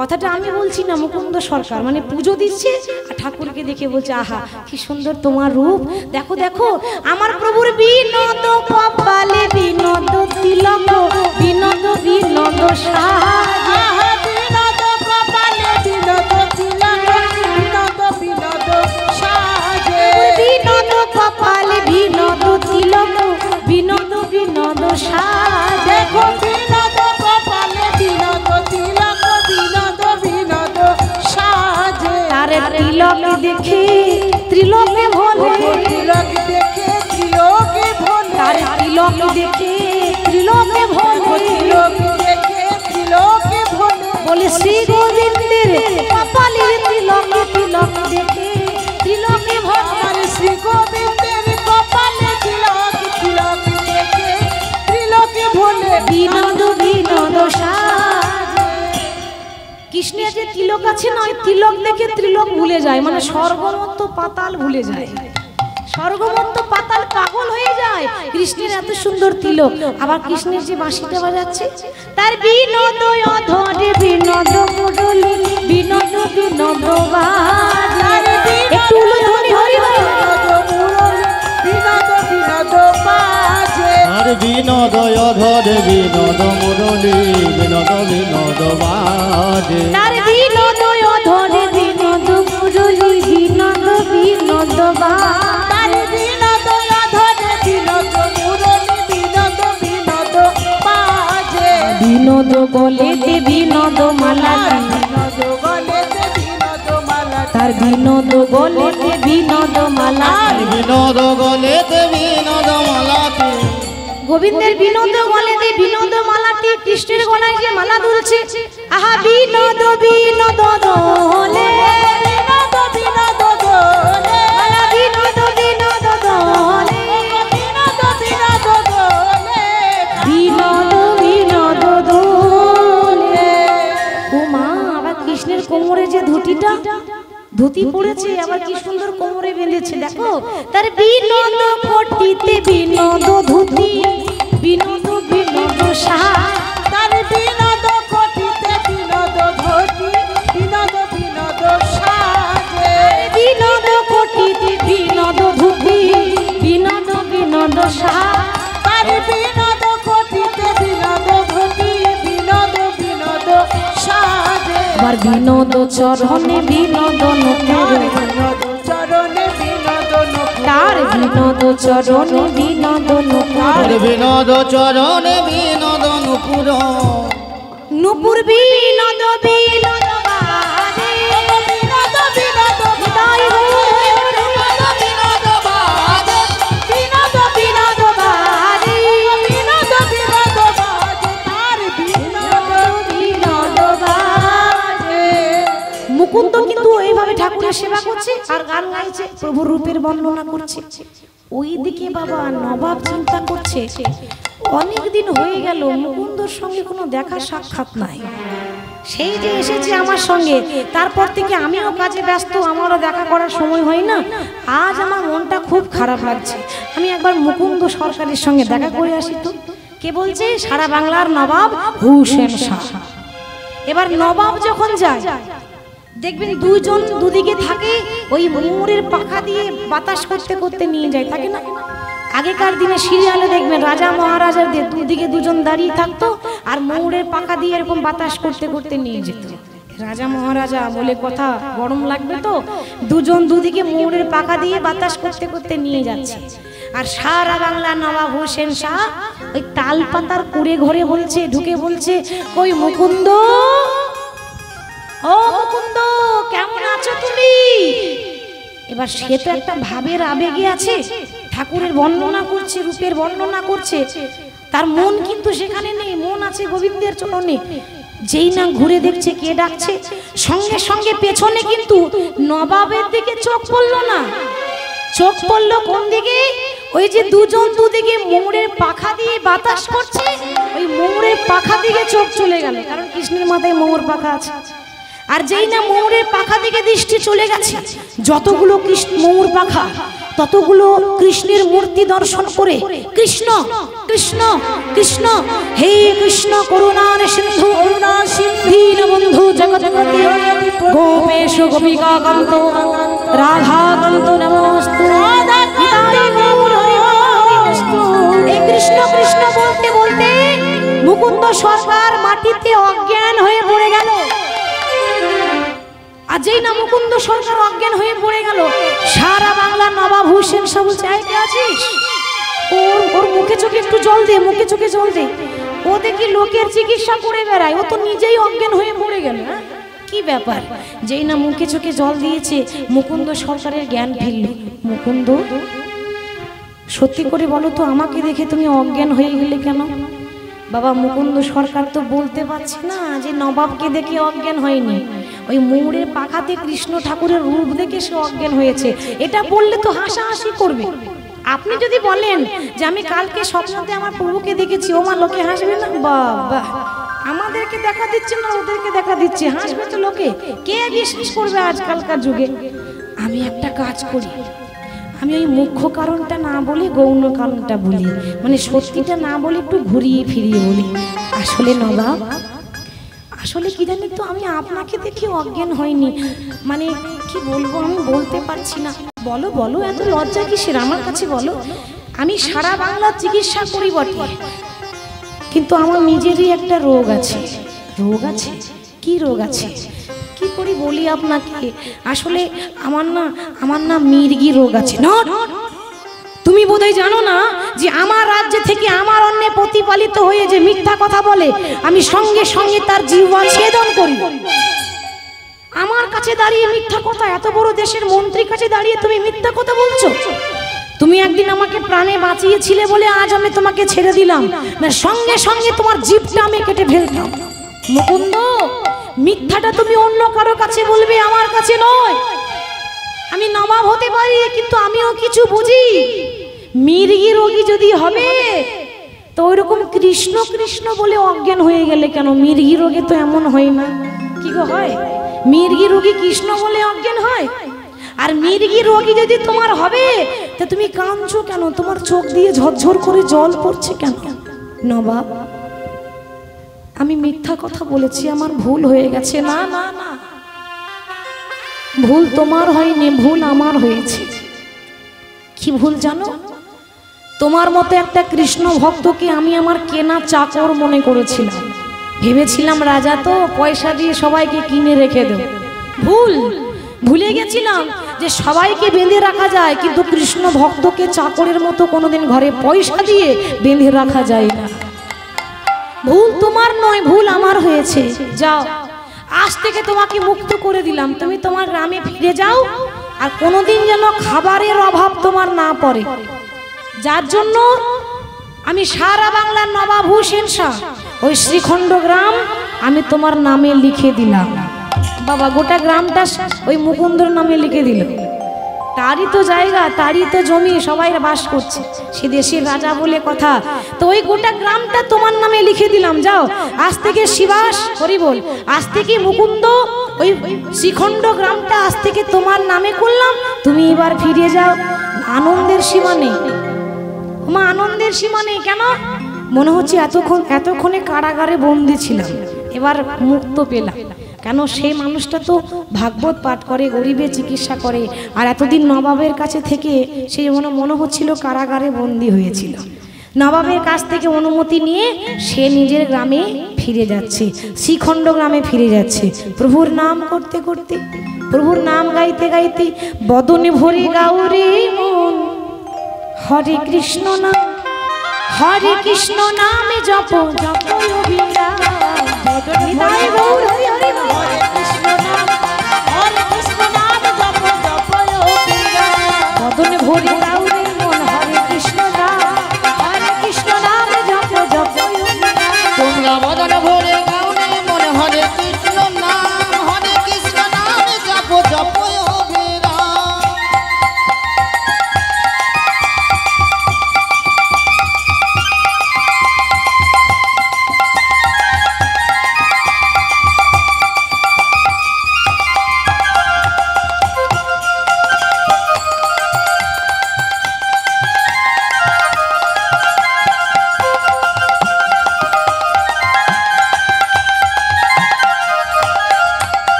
কথাটা আমি বলছি না মুকুন্দ সরকার। মানে পুজো দিচ্ছে আর ঠাকুরকে দেখে বলছে আহা কি সুন্দর তোমার রূপ। দেখো দেখো আমার প্রভুর বিনোদ কপালে বিনোদ তিলক বিনোদ বিনোদ সাজ। আহা বিনোদ কপালে বিনোদ তিলক বিনোদ বিনোদ সাজে। বিনোদ তারে তিলক দেখে ত্রিলোকে ভোলে তিলক দেখে ত্রিলোকে ভোলে তার ত্রিলোক দেখে ত্রিলোকে ভোলে দেখে ত্রিলোকে ভোলে বলে শ্রী গোবিন্দের কপালের তিলক ত্রিলোক দেখে কৃষ্ণের যে তিলক আছে না, ওই তিলক দেখে ত্রিলোক ভুলে যায়। মানে স্বর্গমত্ত পাতাল ভুলে যায়। স্বর্গমত্ত পাতাল পাগল হয়ে যায়। কৃষ্ণের এত সুন্দর তিলক। আবার কৃষ্ণের যে তার বিনোদ অধরে বিনোদ বিনোদ বিনোদ। বিনোদ বিনোদ বাজে আর বিনোদ অধরে বিনোদ মুরলী বিনোদ বিনোদ বাজে তার বিনোদ অধরে বিনোদ মুরলি বিনোদ বিনোদ বাজারে তার বিনোদ ধরে বিনোদ মুরলি বিনোদ বিনোদ বাজে বিনোদ গলেতে বিনোদ মালা বিনোদ মালা তার বিনোদ গলেতে বিনোদ মালা বিনোদ গলেতে বিনোদ মালাতে গোবিন্দের বিনোদ গলেতে বিনোদ মালাটি কৃষ্ণের গলায় যে মালা দুলছে আহা বিনোদ বিনোদ দোলে ধুতি পড়েছে আবার কি সুন্দর কোমরে বেঁধেছে দেখো? তার বিনোদ কোটিতে বিনোদ ধুতি বিনোদ বিনোদ সাহা তার বিনোদ কোটিতে বিনোদ ধরি বিনোদ বিনোদ সাজে। বিনোদ কোটিতে বিনোদ ধুতি বিনোদ বিনোদ সাহা তার আবার বিনোদ চরণে বিনোদন চরণে বিনোদন তার বিনোদ চরণে বিনোদন করে। বিনোদ চরণে বিনোদ নুপুর নুপুর বিনোদ বিনোদ সেবা করছে আর গান গাইছে, প্রভুর রূপের বর্ণনা করছে। ওইদিকে বাবা নবাব চিন্তা করছে, অনেক দিন হয়ে গেল, মুকুন্দর সঙ্গে কোনো দেখা সাক্ষাৎ নাই। সেই যে এসেছে আমার সঙ্গে, তারপর থেকে আমিও কাজে ব্যস্ত, আমারও দেখা করার সময় হয় না। আজ আমার মনটা খুব খারাপ লাগছে। আমি একবার মুকুন্দ সরকারের সঙ্গে দেখা করে আসি তো। কে বলছে? সারা বাংলার নবাব হুসেন শাহ। এবার নবাব যখন যায় দেখবেন দুজন দুদিকে থাকে, ওই মোড়ের পাখা দিয়ে বাতাস করতে করতে নিয়ে যায়, থাকে না? আগেকার দিনে সিরিয়ালে দেখবেন রাজা মহারাজাদের দুদিকে দুজন দাঁড়িয়ে থাকতো আর মৌরের পাখা দিয়ে এরকম বাতাস করতে করতে নিয়ে যেত। রাজা মহারাজা বলে, কথা গরম লাগবে তো? দুজন দুদিকে মৌরের পাখা দিয়ে বাতাস করতে করতে নিয়ে যাচ্ছে। আর সারা বাংলা নবাব হোসেন শাহ ওই তাল পাতার কুড়ে ঘরে বলছে, ঢুকে বলছে, কই মুকুন্দ? ও মুকুন্দ, কেমন আছো তুমি? এবার সে তো একটা ভাবের আবেগে আছে। ঠাকুরের বর্ণনা করছে, রূপের বর্ণনা করছে। তার মন কিন্তু সেখানে নেই, মন আছে গোবিন্দের চরণে। যেই না ঘুরে দেখছে কে ডাকছে, সঙ্গে সঙ্গে পেছনে কিন্তু নবাবের দিকে চোখ পড়ল না। চোখ পড়ল কোন দিকে? ওই যে দুজন দুদিকে মোড়ের পাখা দিয়ে বাতাস করছে, ওই মোড়ের পাখা দিকে চোখ চলে গেল। কারণ কৃষ্ণের মাথায় মোড় পাখা আছে। আর যেই না ময়ূরের পাখা দিকে দৃষ্টি চলে গেছে যতগুলো কৃষ্ণ ময়ূর পাখা ততগুলো কৃষ্ণের মূর্তি দর্শন করে কৃষ্ণ কৃষ্ণ কৃষ্ণ হে কৃষ্ণ করুণার সিন্ধু করুণা সিন্ধীর বন্ধু জগৎপতি গোপেশ গোপিকা কান্ত রাধা কান্ত নমস্তু। এই কৃষ্ণ কৃষ্ণ বলতে বলতে মুকুন্দ সরকার মাটিতে অজ্ঞান হয়ে পড়ে গেল আর যেই না মুকুন্দ সরকার অজ্ঞান হয়ে পড়ে গেল, সারা বাংলা নবাব হুসেন শাহ বলছে আছিস? ওর ওর মুখে চোখে একটু জল দে, মুখে চোখে জল দে। ও দেখি লোকের চিকিৎসা করে বেড়ায়, ও তো নিজেই অজ্ঞান হয়ে পড়ে গেল হ্যাঁ? কি ব্যাপার? যেই না মুখে চোখে জল দিয়েছে, মুকুন্দ সরকারের জ্ঞান ফিরল। মুকুন্দ, সত্যি করে বলো তো, আমাকে দেখে তুমি অজ্ঞান হয়ে গেলে কেন? বাবা, মুকুন্দ সরকার তো বলতে পারছে না যে নবাবকে দেখে অজ্ঞান হয়নি। ওই ময়ূরের পাখাতে কৃষ্ণ ঠাকুরের রূপ দেখে সে অজ্ঞান হয়েছে। এটা বললে তো হাসাহাসি করবে। আপনি যদি বলেন যে আমি কালকে স্বপ্নতে আমার প্রভুকে দেখেছি, ও মা লোকে হাসবে না? বাবা। আমাদের আমাদেরকে দেখা দিচ্ছে না, ওদেরকে দেখা দিচ্ছে। হাসবে তো লোকে। কে বিশ্বাস করবে আজকালকার যুগে? আমি একটা কাজ করি। আমি ওই মুখ্য কারণটা না বলে, গৌণ কারণটা বলি। মানে সত্যিটা না বলে একটু ঘুরিয়ে ফিরিয়ে বলি। আসলে নবাব আসলে কি জানি তো, আমি আপনাকে দেখে অজ্ঞান হয়নি মানে কি বলব, আমি বলতে পারছি না। বলো বলো, এত লজ্জা কিসের? আমার কাছে বলো। আমি সারা বাংলার চিকিৎসা করি বটে। কিন্তু আমার নিজেরই একটা রোগ আছে। রোগ আছে? কি রোগ আছে? কি করি বলি আপনাকে? আসলে আমার না আমার না মির্গি রোগ আছে। না তুমি বোধহয় জানো না যে আমার রাজ্য থেকে আমার অন্যে প্রতিপালিত হয়ে যে মিথ্যা কথা বলে, আমি সঙ্গে সঙ্গে তার জীবন ছেদন করি। আমার কাছে দাঁড়িয়ে মিথ্যা কথা, এত বড় দেশের মন্ত্রীর কাছে দাঁড়িয়ে তুমি মিথ্যা কথা বলছো? তুমি একদিন আমাকে প্রাণে বাঁচিয়েছিলে বলে আজ আমি তোমাকে ছেড়ে দিলাম। না, সঙ্গে সঙ্গে তোমার জিভটা আমি কেটে ফেলতাম মুকুন্দ, মিথ্যাটা তুমি অন্য কারও কাছে বলবে আমার কাছে নয়। আমি নবাব হতে পারি, কিন্তু আমিও কিছু বুঝি। মির্গি রোগী যদি হবে, তো ওইরকম কৃষ্ণ কৃষ্ণ বলে অজ্ঞান হয়ে গেলে কেন? মির্গি রোগে তো এমন হয় না। কি গো হয়? মির্গি রোগী কৃষ্ণ বলে অজ্ঞান হয়? আর মির্গি রোগী যদি তোমার হবে, তা তুমি কাঁদছো কেন? তোমার চোখ দিয়ে ঝরঝর করে জল পড়ছে কেন? নবাব, আমি মিথ্যা কথা বলেছি, আমার ভুল হয়ে গেছে। না না না। ভুল তোমার হয়নি, ভুল আমার হয়েছে। কি ভুল জানো? তোমার মতো একটা কৃষ্ণ ভক্তকে আমি আমার কেনা চাকর মনে করেছিলাম। ভেবেছিলাম, রাজা তো, পয়সা দিয়ে সবাইকে কিনে রেখে দেব। ভুল! ভুলে গেছিলাম যে সবাইকে বেঁধে রাখা যায়, কিন্তু কৃষ্ণ ভক্তকে চাকরের মতো কোনোদিন ঘরে পয়সা দিয়ে বেঁধে রাখা যায় না। ভুল তোমার নয়, ভুল আমার হয়েছে। যাও। আজ থেকে তোমাকে মুক্ত করে দিলাম। তুমি তোমার গ্রামে ফিরে যাও আর কোনোদিন যেন খাবারের অভাব তোমার না পড়ে। যার জন্য আমি সারা বাংলার নবাব হুসেন শাহ, ওই শ্রীখণ্ড গ্রাম আমি তোমার নামে লিখে দিলাম। বাবা, গোটা গ্রামটা ওই মুকুন্দর নামে লিখে দিল। তারই তো জায়গা, তারই তো জমি, সবাই বাস করছে। সে দেশের রাজা বলে কথা। তো ওই গোটা গ্রামটা তোমার নামে লিখে দিলাম, যাও। আজ থেকে শিবাস হরি বল আজ থেকে মুকুন্দ, ওই শ্রীখণ্ড গ্রামটা আজ থেকে তোমার নামে করলাম। তুমি এবার ফিরে যাও। আনন্দের সীমা নেই। মা আনন্দের সীমা নেই কেন? মনে হচ্ছে এতক্ষণ, এতক্ষণে কারাগারে বন্দি ছিলাম। এবার মুক্ত পেলাম। কেন সেই মানুষটা তো ভাগবত পাঠ করে গরিবের চিকিৎসা করে। আর এতদিন নবাবের কাছে থেকে সেই মনে মনে হচ্ছিল কারাগারে বন্দি হয়েছিল। নবাবের কাছ থেকে অনুমতি নিয়ে সে নিজের গ্রামে ফিরে যাচ্ছে, শ্রীখণ্ড গ্রামে ফিরে যাচ্ছে। প্রভুর নাম করতে করতে, প্রভুর নাম গাইতে গাইতে বদনে ভরে গাউরে মন। হরে কৃষ্ণ নাম, হরে কৃষ্ণ নামে জপ জপ অবিরাম। নিতাই গৌর হরি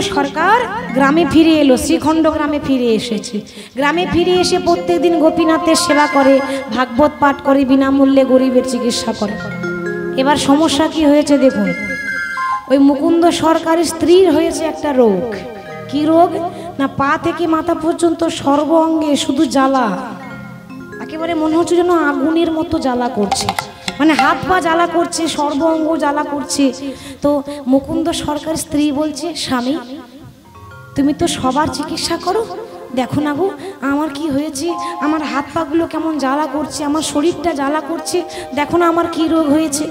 সরকার গ্রামে ফিরে এলো, শ্রীখণ্ড গ্রামে ফিরে এসেছে। গ্রামে ফিরে এসে প্রত্যেকদিন গোপীনাথের সেবা করে, ভাগবত পাঠ করে, বিনামূল্যে গরিবের চিকিৎসা করে। এবার সমস্যা কি হয়েছে দেখুন, ওই মুকুন্দ সরকারের স্ত্রীর হয়েছে একটা রোগ। কি রোগ? না, পা থেকে মাথা পর্যন্ত সর্ব অঙ্গে শুধু জ্বালা। একেবারে মনে হচ্ছে যেন আগুনের মতো জ্বালা করছে। মানে হাত পা জ্বালা করছে, সর্ব অঙ্গ জ্বালা করছে। তো মুকুন্দ সরকার স্ত্রী বলছে, স্বামী, তুমি তো সবার চিকিৎসা করো। দেখো না গো, আমার কি হয়েছে? আমার হাত পাগুলো কেমন জ্বালা করছে? আমার শরীরটা জ্বালা করছে। দেখো না আমার কি রোগ হয়েছে।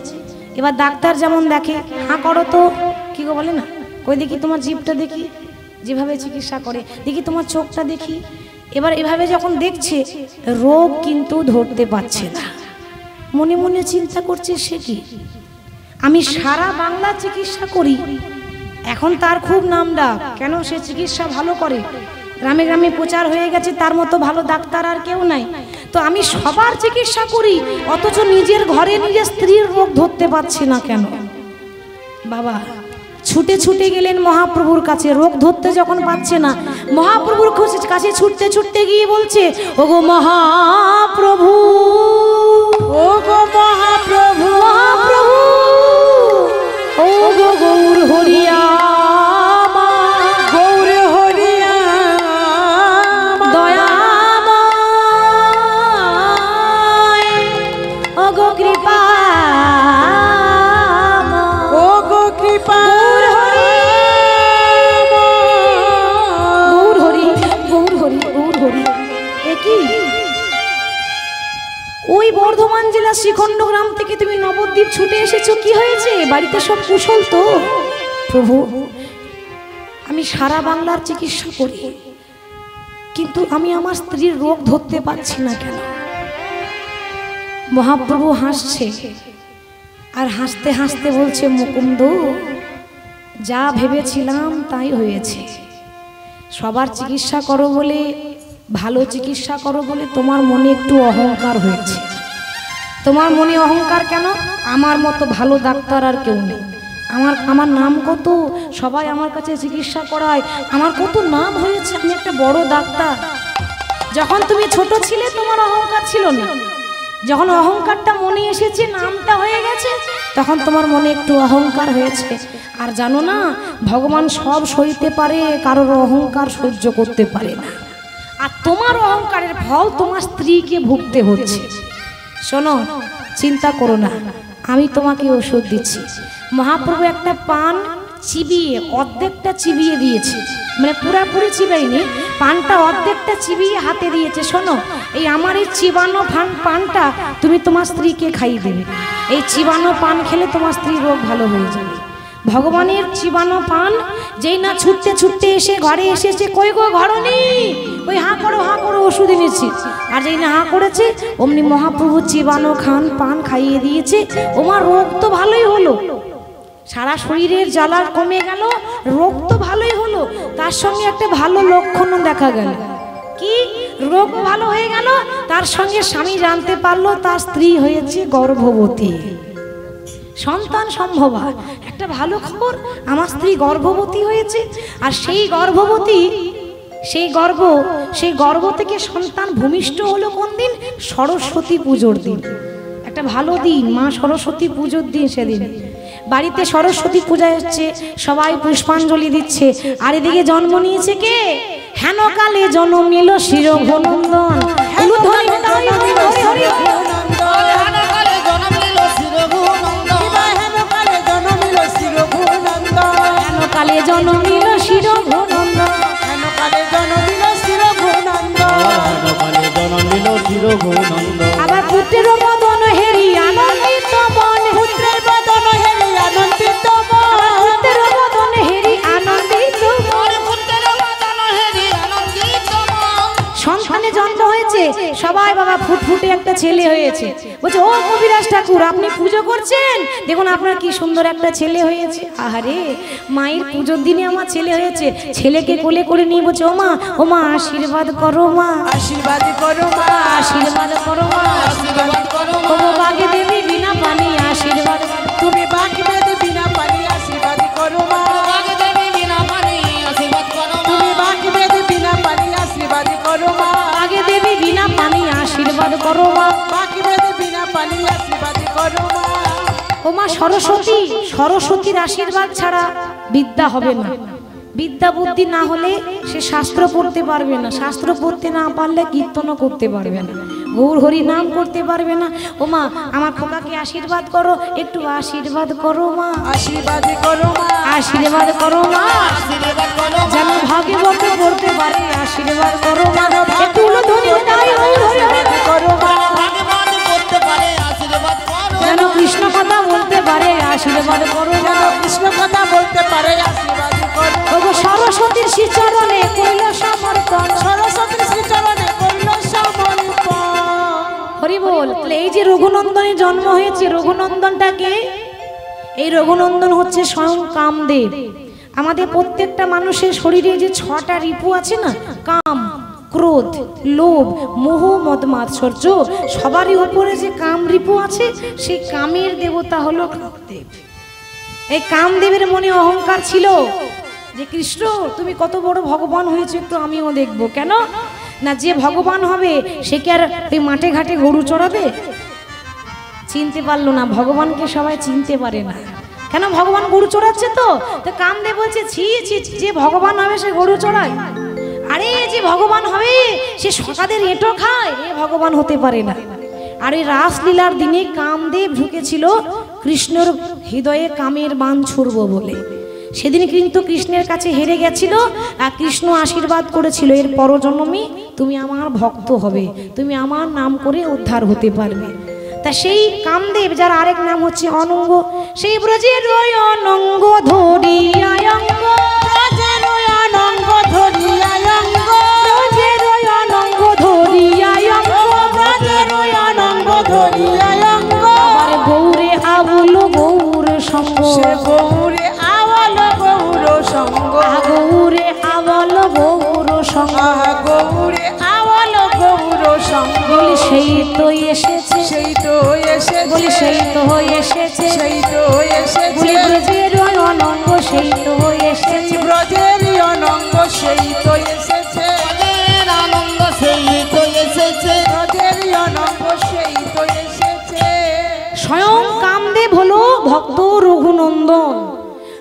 এবার ডাক্তার যেমন দেখে, হাঁ করো তো। কী গো বলে না? কই দেখি তোমার জিভটা দেখি, যেভাবে চিকিৎসা করে। দেখি তোমার চোখটা দেখি। এবার এভাবে যখন দেখছে, রোগ কিন্তু ধরতে পারছে না। মনে মনে চিন্তা করছে সে কি? আমি সারা বাংলা চিকিৎসা করি, এখন তার খুব নাম ডাক। কেন সে চিকিৎসা ভালো করে? গ্রামে গ্রামে প্রচার হয়ে গেছে, তার মতো ভালো ডাক্তার আর কেউ নাই। তো আমি সবার চিকিৎসা করি, অথচ নিজের ঘরে নিজের স্ত্রীর রোগ ধরতে পারছি না কেন? বাবা ছুটে ছুটে গেলেন মহাপ্রভুর কাছে। রোগ ধরতে যখন পাচ্ছে না মহাপ্রভুর কাছে ছুটতে ছুটতে গিয়ে বলছে ও গো মহাপ্রভু! ও গো মহাপ্রভু! মহাপ্রভু! ও গো গৌর হরিয়া! জেলা শ্রীখণ্ড গ্রাম থেকে তুমি নবদ্বীপ ছুটে এসেছ, কি হয়েছে? বাড়িতে সব কুশল তো? প্রভু, আমি সারা বাংলার চিকিৎসা করি, কিন্তু আমি আমার স্ত্রীর রোগ ধরতে পারছি না কেন? মহাপ্রভু হাসছে, আর হাসতে হাসতে বলছে, মুকুন্দ, যা ভেবেছিলাম তাই হয়েছে। সবার চিকিৎসা করো বলে, ভালো চিকিৎসা করো বলে তোমার মনে একটু অহংকার হয়েছে। তোমার মনে অহংকার কেন? আমার মতো ভালো ডাক্তার আর কেউ নেই। আমার আমার নাম কত? সবাই আমার কাছে চিকিৎসা করায়। আমার কত নাম হয়েছে? আমি একটা বড় ডাক্তার। যখন তুমি ছোট ছিলে, তোমার অহংকার ছিল না। যখন অহংকারটা মনে এসেছে, নামটা হয়ে গেছে, তখন তোমার মনে একটু অহংকার হয়েছে। আর জানো না, ভগবান সব সইতে পারে, কারোর অহংকার সহ্য করতে পারে না। আর তোমার অহংকারের ফল তোমার স্ত্রীকে ভুগতে হচ্ছে। শোনো, চিন্তা করো না। আমি তোমাকে ওষুধ দিচ্ছি। মহাপ্রভু একটা পান চিবিয়ে, অর্ধেকটা চিবিয়ে দিয়েছে। মানে পুরাপুরি চিবাইনি পানটা অর্ধেকটা চিবিয়ে হাতে দিয়েছে। শোনো, এই আমার এই চিবানো পানটা তুমি তোমার স্ত্রীকে খাইয়ে দেবে। এই চিবানো পান খেলে তোমার স্ত্রীর রোগ ভালো হয়ে যাবে। ভগবানের চিবানো পান। যেই না ছুটতে ছুটতে এসে ঘরে এসেছে, কই গো ঘর নেই ওই হাঁ করো হাঁ করো ওষুধ এনেছি। আর যেই না হাঁ করেছে, অমনি মহাপ্রভু চিবানো খান, পান খাইয়ে দিয়েছে। ওমার রোগ তো ভালোই হলো। সারা শরীরের জ্বালা কমে গেল, রোগ তো ভালোই হলো। তার সঙ্গে একটা ভালো লক্ষণও দেখা গেল। কি? রোগ ভালো হয়ে গেল? তার সঙ্গে স্বামী জানতে পারল, তার স্ত্রী হয়েছে গর্ভবতী। সন্তান সম্ভব হয়। একটা ভালো খবর আমার স্ত্রী গর্ভবতী হয়েছে আর সেই গর্ভবতী সেই গর্ভ সেই গর্ভ থেকে সন্তান ভূমিষ্ঠ হলো কোন দিন? সরস্বতী পুজোর দিন। একটা ভালো দিন মা সরস্বতী পুজোর দিন সেদিন। বাড়িতে সরস্বতী পূজা হচ্ছে সবাই পুষ্পাঞ্জলি দিচ্ছে। আর এদিকে জন্ম নিয়েছে কে? হেন কালে জন্ম নিল শিরঘনন্দন কালে জনমিল শির ভনন্দ কালে জনমিল শির কালে জনমিল শির আবার পুত্রের মদন হেরি আনন্দ সন্তানের জন্ম হয়েছে সবাই বাবা ফুটফুটে একটা ছেলে হয়েছে। বলছে ও কবিরাজ ঠাকুর আপনি পুজো করছেন? দেখুন আপনার কি সুন্দর একটা ছেলে হয়েছে। আহারে মায়ের পুজোর দিনে আমার ছেলে হয়েছে। ছেলেকে কোলে করে নিয়ে বলছে ও মা ও মা। আশীর্বাদ করো মা আশীর্বাদ করো মা। আশীর্বাদ করো মা। আশীর্বাদ করো দেবী বিনা ও মা সরস্বতী সরস্বতীর আশীর্বাদ ছাড়া বিদ্যা হবে না। বিদ্যা বুদ্ধি না হলে সে শাস্ত্র পড়তে পারবে না। শাস্ত্র পড়তে না পারলে কীর্তনও করতে পারবে না। গৌর হরি নাম করতে পারবে না। ও মা আমার খোকাকে আশীর্বাদ করো একটু আশীর্বাদ করো মা। আশীর্বাদ করো মা। আশীর্বাদ করো মা। যেন ভাগবত পড়তে পারে আশীর্বাদ করো মা। একটু গৌর হরি। করো মা করতে পারে যেন কৃষ্ণ কথা বলতে পারে আশীর্বাদ করো যেন কৃষ্ণ কথা বলতে পারে আশীর্বাদ করো। ওগো সরস্বতীর শ্রীচরণে কইল সমর্পণ। সরস্বতী শ্রীচরণে করিল সমর্পণ। হরি বল এই যে রঘুনন্দনের জন্ম হয়েছে রঘুনন্দনটাকে এই রঘুনন্দন হচ্ছে স্বয়ং কামদেব। আমাদের প্রত্যেকটা মানুষের শরীরে যে ছটা রিপু আছে না কাম ক্রোধ লোভ মোহ মদ মাৎসর্য সবারই উপরে যে কাম রিপু আছে সেই কামের দেবতা হলো কামদেব। এই কামদেবের মনে অহংকার ছিল যে কৃষ্ণ তুমি কত বড় ভগবান হয়েছে একটু আমিও দেখব। কেন? না যে ভগবান হবে সে কি আর ওই মাঠে ঘাটে গরু চড়াবে? চিনতে পারল না ভগবানকে সবাই চিনতে পারে না। কেন ভগবান গরু চড়াচ্ছে তো? তো কামদেব বলছে ছি ছি, যে ভগবান হবে সে গরু চড়ায়। আরে যে ভগবান হবে, সে সকাদের এঁটো খায়, এ ভগবান হতে পারে না। আর এই রাসলীলার দিনে কামদেব ঢুকেছিল কৃষ্ণর হৃদয়ে কামের বান ছুড়ব বলে। সেদিন কিন্তু কৃষ্ণের কাছে হেরে গেছিল, আর কৃষ্ণ আশীর্বাদ করেছিল, এর পরজন্মে তুমি আমার ভক্ত হবে, তুমি আমার নাম করে উদ্ধার হতে পারবে। তা সেই কামদেব, যার আরেক নাম হচ্ছে অনঙ্গ, সেই ব্রজের অনঙ্গ ধরিয়া সেই তো এসেছে। সেই তো এসেছে। বলি সেই তো এসেছে। সেই তো এসেছে। বলি ব্রজের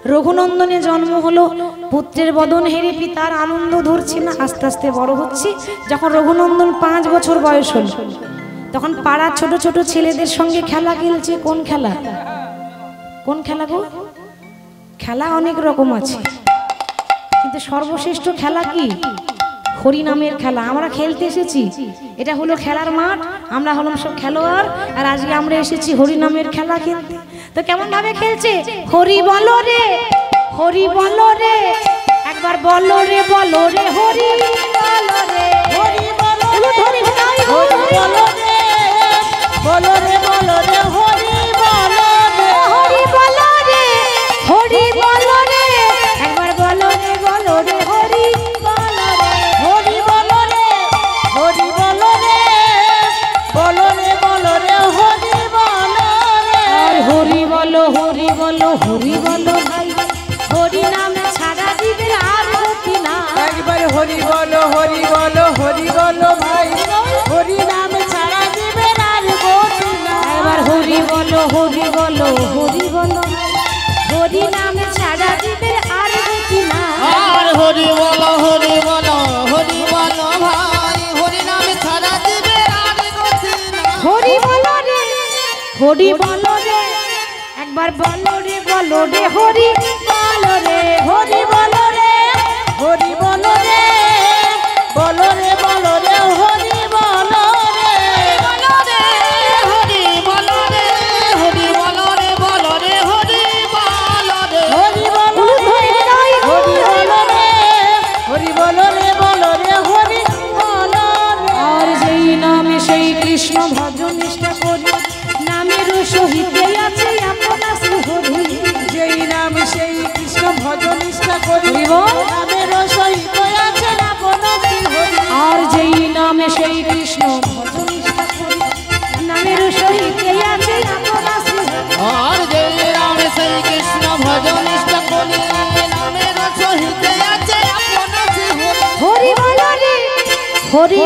রঘুনন্দনের জন্ম হলো। পুত্রের বদন হেরে পিতার আনন্দ ধরছে না। আস্তে আস্তে বড় হচ্ছে। যখন রঘুনন্দন পাঁচ বছর বয়স হল, তখন পাড়ার ছোট ছোট ছেলেদের সঙ্গে খেলা খেলছে। কোন খেলা? কোন খেলা গো? খেলা অনেক রকম আছে। কিন্তু সর্বশ্রেষ্ঠ খেলা কি? হরিনামের খেলা। আমরা খেলতে এসেছি। এটা হলো খেলার মাঠ। আমরা হলাম সব খেলোয়াড়। আর আজকে আমরা এসেছি হরিনামের খেলা খেলতে। তো কেমন ভাবে খেলছে? হরি বলো রে, হরি বলো রে, একবার বলো রে বলো রে, হরি বলো রে। হরি বলো রে, হরি রে, বলো রে বলো রে, হরি বলো হরি বলো হরি বলো ভাই হরি নাম ছাড়া দিবের আর গতি না একবার হরি বলো হরি বলো হরি বলো ভাই হরি নাম ছাড়া দিবে আর গতি না এবার হরি বলো হরি বলো হরি বলো হরি নাম ছাড়া দিবের আর গতি না আর হরি বলো হরি বলো হরি বলো ভাই হরি নামে ছাড়া দিবে আর গতি না হরি বলো রে হরি বলো রে একবার বলো রে বলো রে, হরি বলো রে, হরি বলো রে, হরি বলো রে বলো রে হরি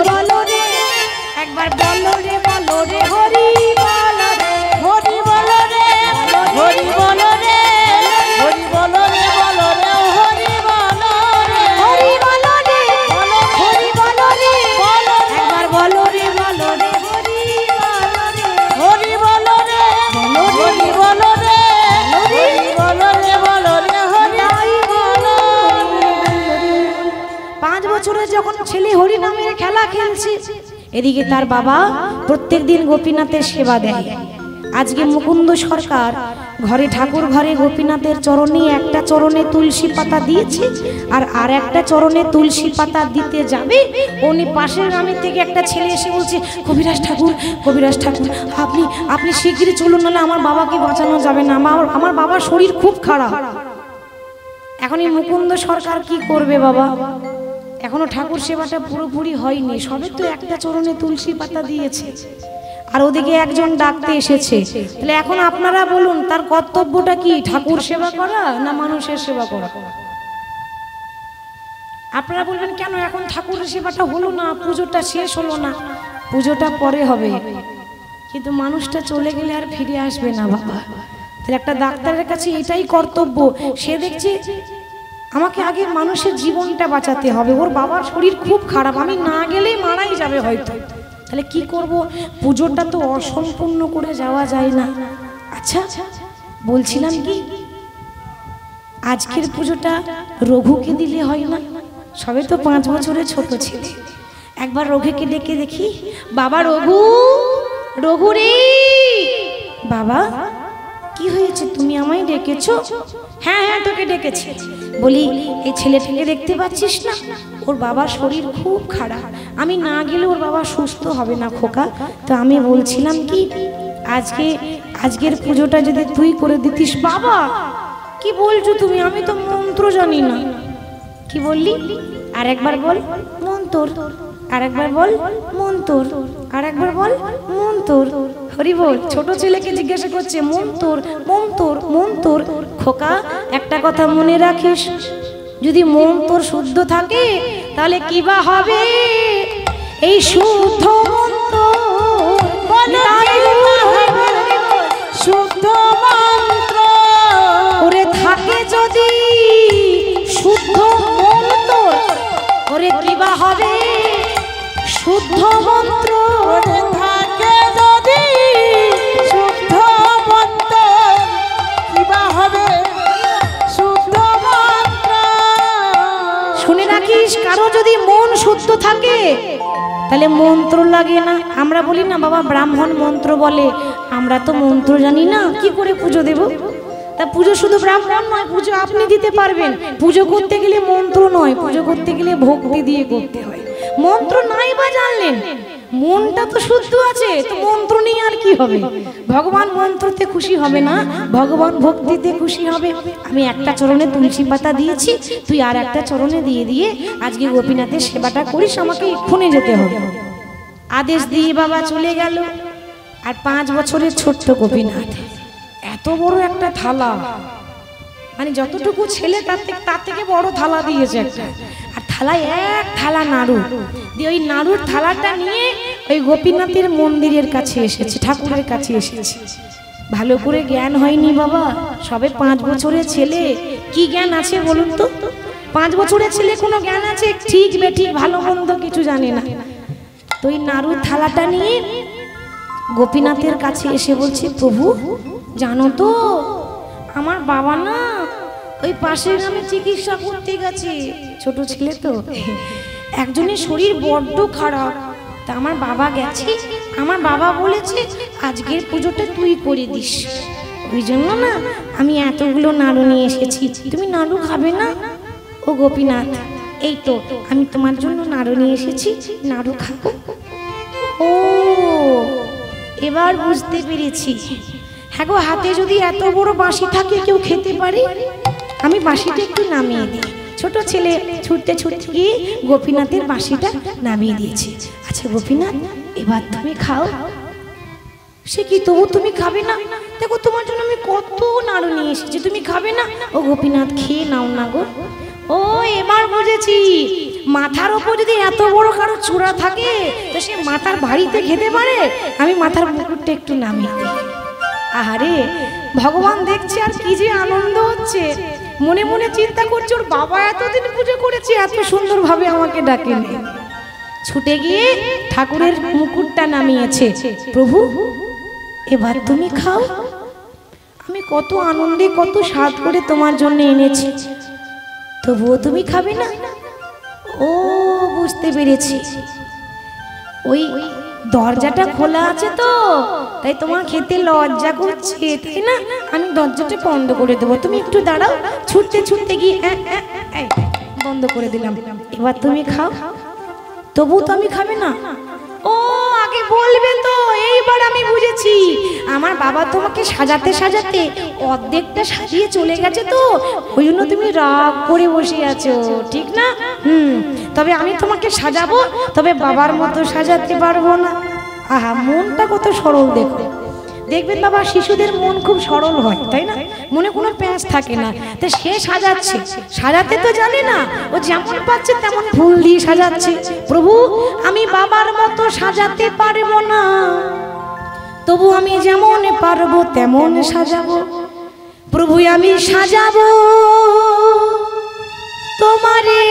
এদিকে তার বাবা প্রত্যেক দিন গোপীনাথের সেবা দেয়। আজকে মুকুন্দ সরকার ঘরে ঠাকুর ঘরে গোপীনাথের চরণে একটা চরণে তুলসী পাতা দিয়েছে আর আর একটা চরণে তুলসী পাতা দিতে যাবে উনি পাশের গ্রামের থেকে একটা ছেলে এসে বলছে, কবিরাজ ঠাকুর কবিরাজ ঠাকুর, আপনি আপনি শিগগিরই চলুন, নাহলে আমার বাবাকে বাঁচানো যাবে না। আমার আমার বাবার শরীর খুব খারাপ। এখন এই মুকুন্দ সরকার কি করবে বাবা? এখনও ঠাকুর সেবাটা পুরোপুরি হয়নি। সবে তো একটা চরণে তুলসী পাতা দিয়েছে। আর ওদিকে একজন ডাকতে এসেছে। তাহলে এখন আপনারা বলুন, তার কর্তব্যটা কি? ঠাকুর সেবা করা না মানুষের সেবা করা? আপনারা বলবেন, কেন এখন ঠাকুরের সেবাটা হলো না? পুজোটা শেষ হলো না। পুজোটা পরে হবে। কিন্তু মানুষটা চলে গেলে আর ফিরে আসবে না, বাবা। তাহলে একটা ডাক্তারের কাছে এটাই কর্তব্য। সে দেখছে আমাকে আগে মানুষের জীবনটা বাঁচাতে হবে। ওর বাবার শরীর খুব খারাপ। আমি না গেলেই মারাই যাবে হয়তো। তাহলে কি করব? পুজোটা তো অসম্পূর্ণ করে যাওয়া যায় না। আচ্ছা বলছিলাম কি, আজকের পুজোটা রঘুকে দিলে হয় না? সবে তো পাঁচ বছরের ছোট ছেলে। একবার রঘুকে ডেকে দেখি, বাবা রঘু রঘু রে! বাবা, কি হয়েছে? তুমি আমায় ডেকেছো? হ্যাঁ হ্যাঁ তোকে ডেকেছি। বলি এই ছেলে ছেলেটাকে দেখতে পাচ্ছিস না? ওর বাবার শরীর খুব খারাপ। আমি না গেলে ওর বাবা সুস্থ হবে না খোকা। তো আমি বলছিলাম কি, আজকে, আজকের পুজোটা যদি তুই করে দিতিস বাবা, কি বলছো তুমি? আমি তো মন্ত্র জানি না। কি বললি? আর একবার বল, মন্তর। আর একবার বল, মন্তর। আর একবার বল, মন্তর। হরি বল ছোট ছেলেকে জিজ্ঞাসা করছে, মন তোর মন তোর মন্তর মন্তর খোকা, একটা কথা মনে রাখিস, যদি মন তোর শুদ্ধ থাকে, তাহলে কি বা হবে? এই শুদ্ধ তাই শুদ্ধ মন্ত্র ওরে থাকে যদি শুদ্ধ মন তোর, ওরে কিবা হবে? শুদ্ধ মন্ত্র রাখিস কারও যদি মন শুদ্ধ থাকে, তাহলে মন্ত্র লাগে না। আমরা বলি, না বাবা, ব্রাহ্মণ মন্ত্র বলে। আমরা তো মন্ত্র জানি না, কি করে পুজো দেব? তা পুজো শুধু ব্রাহ্মণ নয়, পুজো আপনি দিতে পারবেন। পুজো করতে গেলে মন্ত্র নয়, পুজো করতে গেলে ভক্তি দিয়ে করতে হয়। মন্ত্র নাই বা জানলেন মনটা তো শুদ্ধ আছে, তো মন্ত্র নিয়ে আর কি হবে? ভগবান মন্ত্রতে খুশি হবে না, ভগবান ভক্তিতে খুশি হবে। আমি একটা চরণে তুলসী পাতা দিয়েছি, তুই আর একটা চরণে দিয়ে দিয়ে আজকে গোপীনাথের সেবাটা করিস, আমাকে এক্ষুনি যেতে হবে। আদেশ দিয়ে বাবা চলে গেল। আর পাঁচ বছরের ছোট্ট গোপীনাথ, এত বড় একটা থালা। মানে যতটুকু ছেলে, তার থেকে তার থেকে বড় থালা দিয়েছে একটা। থালায় এক থালা নাড়ু। দিয়ে ওই নাড়ুর থালাটা নিয়ে ওই গোপীনাথের মন্দিরের কাছে এসেছে, ঠাকুরের কাছে এসেছে। ভালো করে জ্ঞান হয়নি বাবা, সবে পাঁচ বছরের ছেলে। কি জ্ঞান আছে বলুন তো? পাঁচ বছরের ছেলে কোনো জ্ঞান আছে? ঠিক বেঠিক, ভালো মন্দ কিছু জানে না। তো ওই নাড়ুর থালাটা নিয়ে গোপীনাথের কাছে এসে বলছে, প্রভু, জানো তো, আমার বাবা না ওই পাশের গ্রামে চিকিৎসা করতে গেছে। ছোট ছেলে তো। একজনের শরীর বড্ড খারাপ। তা আমার বাবা গেছে। আমার বাবা বলেছে, আজকের পুজোটা তুই করে দিস। ওই জন্য না, আমি এতগুলো নাড়ু নিয়ে এসেছি। তুমি নাড়ু খাবে না? ও গোপীনাথ, এই তো, আমি তোমার জন্য নাড়ু নিয়ে এসেছি। নাড়ু খাব। ও, এবার বুঝতে পেরেছি। হ্যাঁ গো, হাতে যদি এত বড় বাঁশি থাকে, কেউ খেতে পারে? আমি বাঁশিটা একটু নামিয়ে দিই। ছোট ছেলে ছুটতে ছুটতে গিয়ে গোপীনাথের বাঁশিটা নামিয়ে দিয়েছে। আচ্ছা গোপীনাথ, এবার তুমি খাও। সে কি, তবু তুমি খাবে না? দেখো, তোমার জন্য আমি কত নাড়ু নিয়ে এসেছি, তুমি খাবে না? ও গোপীনাথ, খেয়ে নাও না গো। ও, এবার বুঝেছি। মাথার ওপর যদি এত বড় কারও চূড়া থাকে, তো সে মাথার বাড়িতে খেতে পারে। আমি মাথার মুকুটটা একটু নামিয়ে দিই। আহারে, ভগবান দেখছে আর কি যে আনন্দ হচ্ছে। মনে মনে চিন্তা করছে, ওর বাবা এতদিন পুজো করেছে, এত সুন্দরভাবে আমাকে ডাকেনি। ছুটে গিয়ে ঠাকুরের মুকুটটা নামিয়েছে। প্রভু, এবার তুমি খাও। আমি কত আনন্দে, কত স্বাদ করে তোমার জন্য এনেছি। তবুও তুমি খাবে না? ও, বুঝতে পেরেছি। ওই দরজাটা খোলা আছে তো, তাই তোমার খেতে লজ্জা করছে, তাই না? আমি দরজাটা বন্ধ করে দেবো। তুমি একটু দাঁড়াও, ছুটতে ছুটতে গিয়ে বন্ধ করে দিলাম। এবার তুমি খাও। তবু তো আমি খাবে না। ও, আগে বলবে তো, এইবার আমি বুঝেছি। আমার বাবা তোমাকে সাজাতে সাজাতে অর্ধেকটা সাজিয়ে চলে গেছে তো, ওই জন্য তুমি রাগ করে বসে আছো, ঠিক না? হুম, তবে আমি তোমাকে সাজাবো, তবে বাবার মতো সাজাতে পারব না। আহা, মনটা কত সরল দেখো। দেখবেন বাবা, শিশুদের মন খুব সরল হয়, তাই না? মনে কোনো প্যাঁচ থাকে না। তো সে সাজাচ্ছে। সাজাতে তো জানে না। ও যেমন পাচ্ছে তেমন ফুল দিয়ে সাজাচ্ছে। প্রভু, আমি বাবার মতো সাজাতে পারব না। তবু আমি যেমন পারব, তেমন সাজাবো। প্রভু, আমি সাজাবো। তোমারে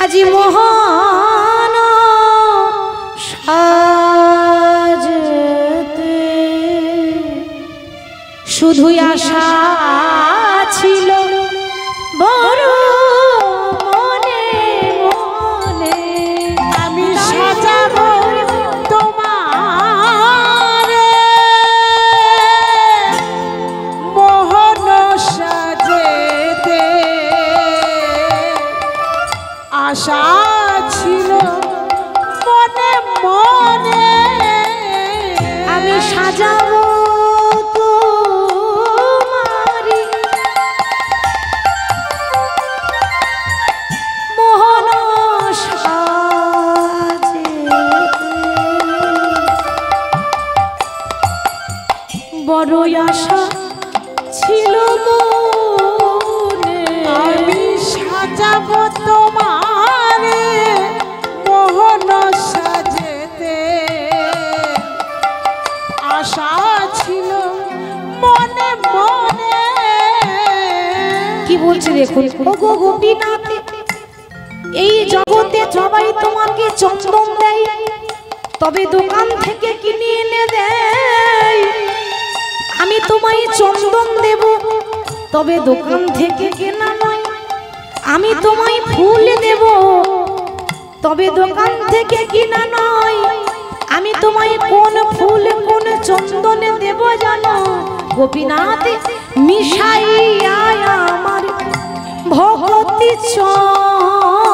আজি মহান সাজতে শুধুই আশা ছিল। বড় আশা ছিল মনে মনে। কি বলছে দেখুন। ও গো গোপীনাথ এই জগতে সবাই তোমাকে চন্দন দেয় তবে দোকান থেকে কিনে এনে দেয়। আমি তোমায় চন্দন দেব তবে দোকান থেকে কেনা নয়। আমি তোমায় ফুল দেব তবে দোকান থেকে কিনা নয়। আমি তোমায় কোন ফুল কোন চন্দনে দেব জানো? গোপীনাথ মিশাইয়া আমার ভক্তি চন্দনে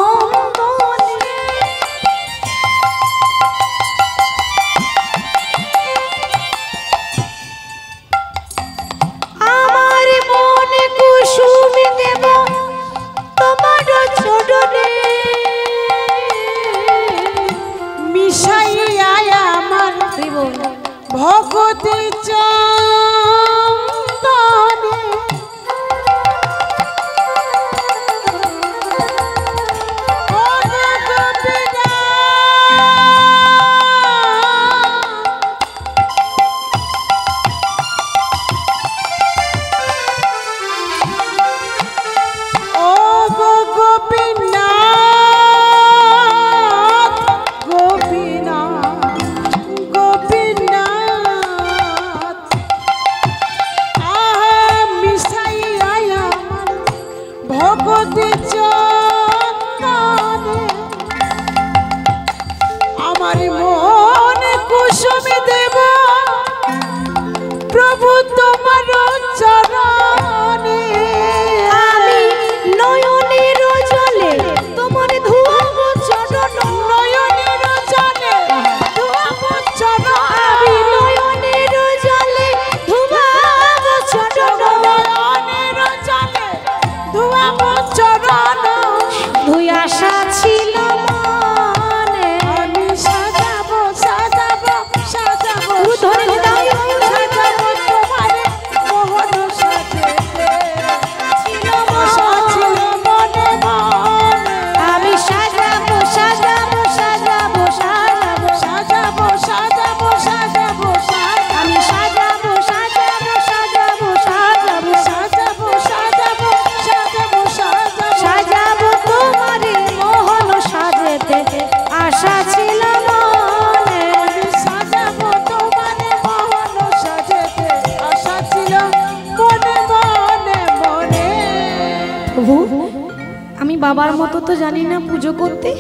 বাবার মতো তো জানি না পুজো করতে।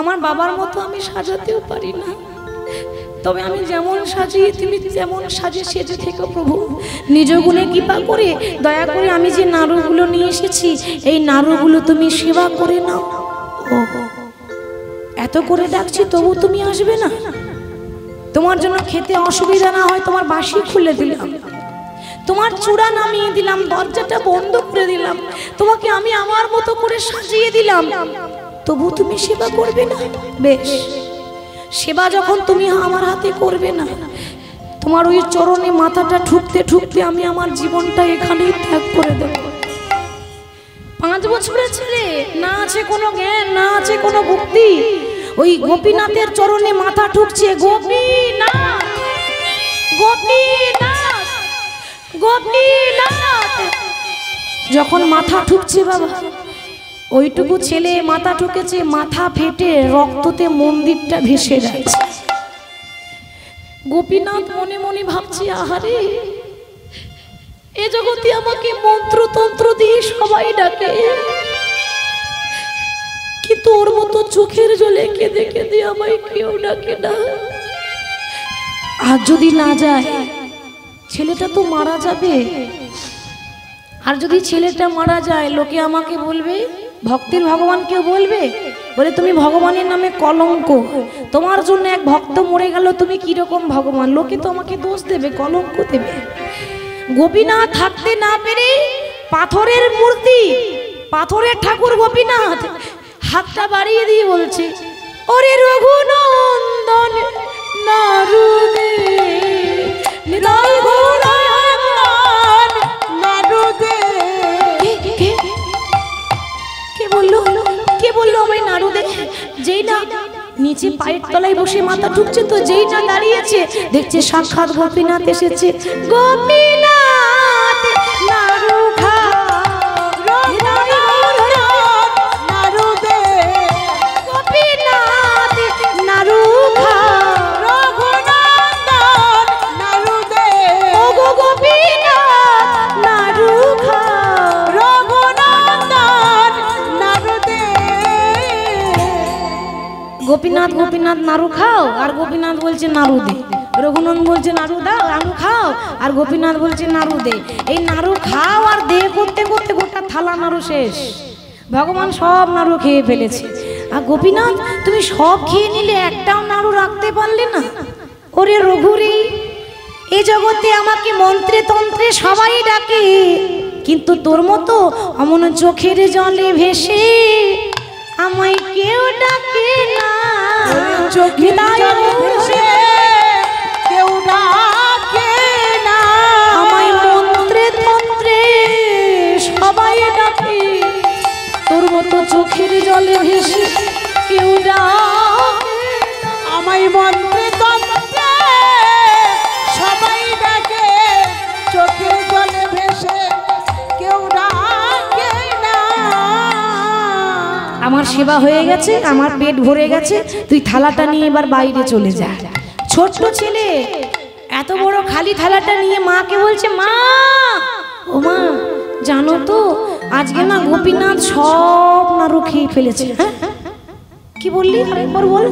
আমার বাবার মতো আমি সাজাতেও পারি না। তবে আমি যেমন সাজিয়ে, তুমি যেমন সাজে সেজে থেকো প্রভু। নিজ গুণে কৃপা করে, দয়া করে আমি যে নাড়ুগুলো নিয়ে এসেছি, এই নাড়ুগুলো তুমি সেবা করে নাও। ও এত করে ডাকছি তবু তুমি আসবে না। তোমার জন্য খেতে অসুবিধা না হয়, তোমার বাসি খুলে দিলাম। তোমার চূড়া নামিয়ে দিলাম, দরজাটা বন্ধ করে দিলাম, তোমাকে আমি আমার মতো করে সাজিয়ে দিলাম। তবু তুমি সেবা করবে না? বেশ। সেবা যখন তুমি আমার হাতে করবে না, তোমার ওই চরণে মাথাটা ঠুকতে ঠুকতে আমি আমার জীবনটা এখানেই ত্যাগ করে দেব। পাঁচ বছরের ছেলে, না আছে কোনো জ্ঞান, না আছে কোনো ভক্তি। ওই গোপীনাথের চরণে মাথা ঠুকছে, গোপীনাথ গোপীনাথ। যখন মাথা ঠুকছে বাবা, ওইটুকু ছেলে মাথা ঠুকেছে, মাথা ফেটে রক্ততে মন্দিরটা ভেসে যাচ্ছে। গোপীনাথ মনে মনে ভাবছি, আহারে, এ জগতে আমাকে মন্ত্রতন্ত্র দিয়ে সবাই ডাকে। কিন্তু ওর মতো চোখের জলে কেঁদে কেঁদে আমায় কেউ ডাকে না। আর যদি না যায় ছেলেটা তো মারা যাবে। আর যদি ছেলেটা মারা যায়, লোকে আমাকে বলবে, ভক্তির ভগবান কেউ বলবে? বলে, তুমি ভগবানের নামে কলঙ্ক। তোমার জন্য এক ভক্ত মরে গেল, তুমি কীরকম ভগবান? লোকে তো আমাকে দোষ দেবে, কলঙ্ক দেবে। গোপীনাথ থাকতে না পেরে পাথরের মূর্তি, পাথরের ঠাকুর গোপীনাথ হাতটা বাড়িয়ে দিয়ে বলছে, ওরে রঘুনন্দন নারুদে নিচে তলায় বসে মাথা ঢুকছে তো দাঁড়িয়েছে দেখছে সাক্ষাৎ গোপীনাথ এসেছে। গোপীনাথ নাড়ু খাও, আর গোপীনাথ বলছে নাড়ু দে। রঘুনন্দ বলছে নাড়ু দাও নাড়ু খাও, আর গোপীনাথ বলছে নাড়ু দে। এই নাড়ু খাও আর দে করতে করতে গোটা থালা নাড়ু শেষ। ভগবান সব নাড়ু খেয়ে ফেলেছে। আর গোপীনাথ, তুমি সব খেয়ে নিলে একটাও নাড়ু রাখতে পারলে না? ওরে রঘুরি এই জগতে আমাকে মন্ত্রে তন্ত্রে সবাই ডাকে, কিন্তু তোর মতো অমন চোখের জলে ভেসে আমায় কেউ ডাকে না। চোখে ভেসে কেউ ডাকে না। আমায় মন্ত্রে তন্ত্রে সবাই ডাকে। তোর মতো চোখের জলে ভেসে কেউ ডাকে আমায় মন্ত্রে আমার সেবা হয়ে গেছে, আমার পেট ভরে গেছে, তুই থালাটা নিয়ে এবার বাইরে চলে যা। ছোট্ট ছেলে, এত বড় খালি থালাটা নিয়ে মাকে বলছে, মা, ও মা, জানো তো, আজকে না গোপীনাথ সব নাড়ু খেয়ে ফেলেছে হ্যাঁ? কি বললি? আরেকবার বল।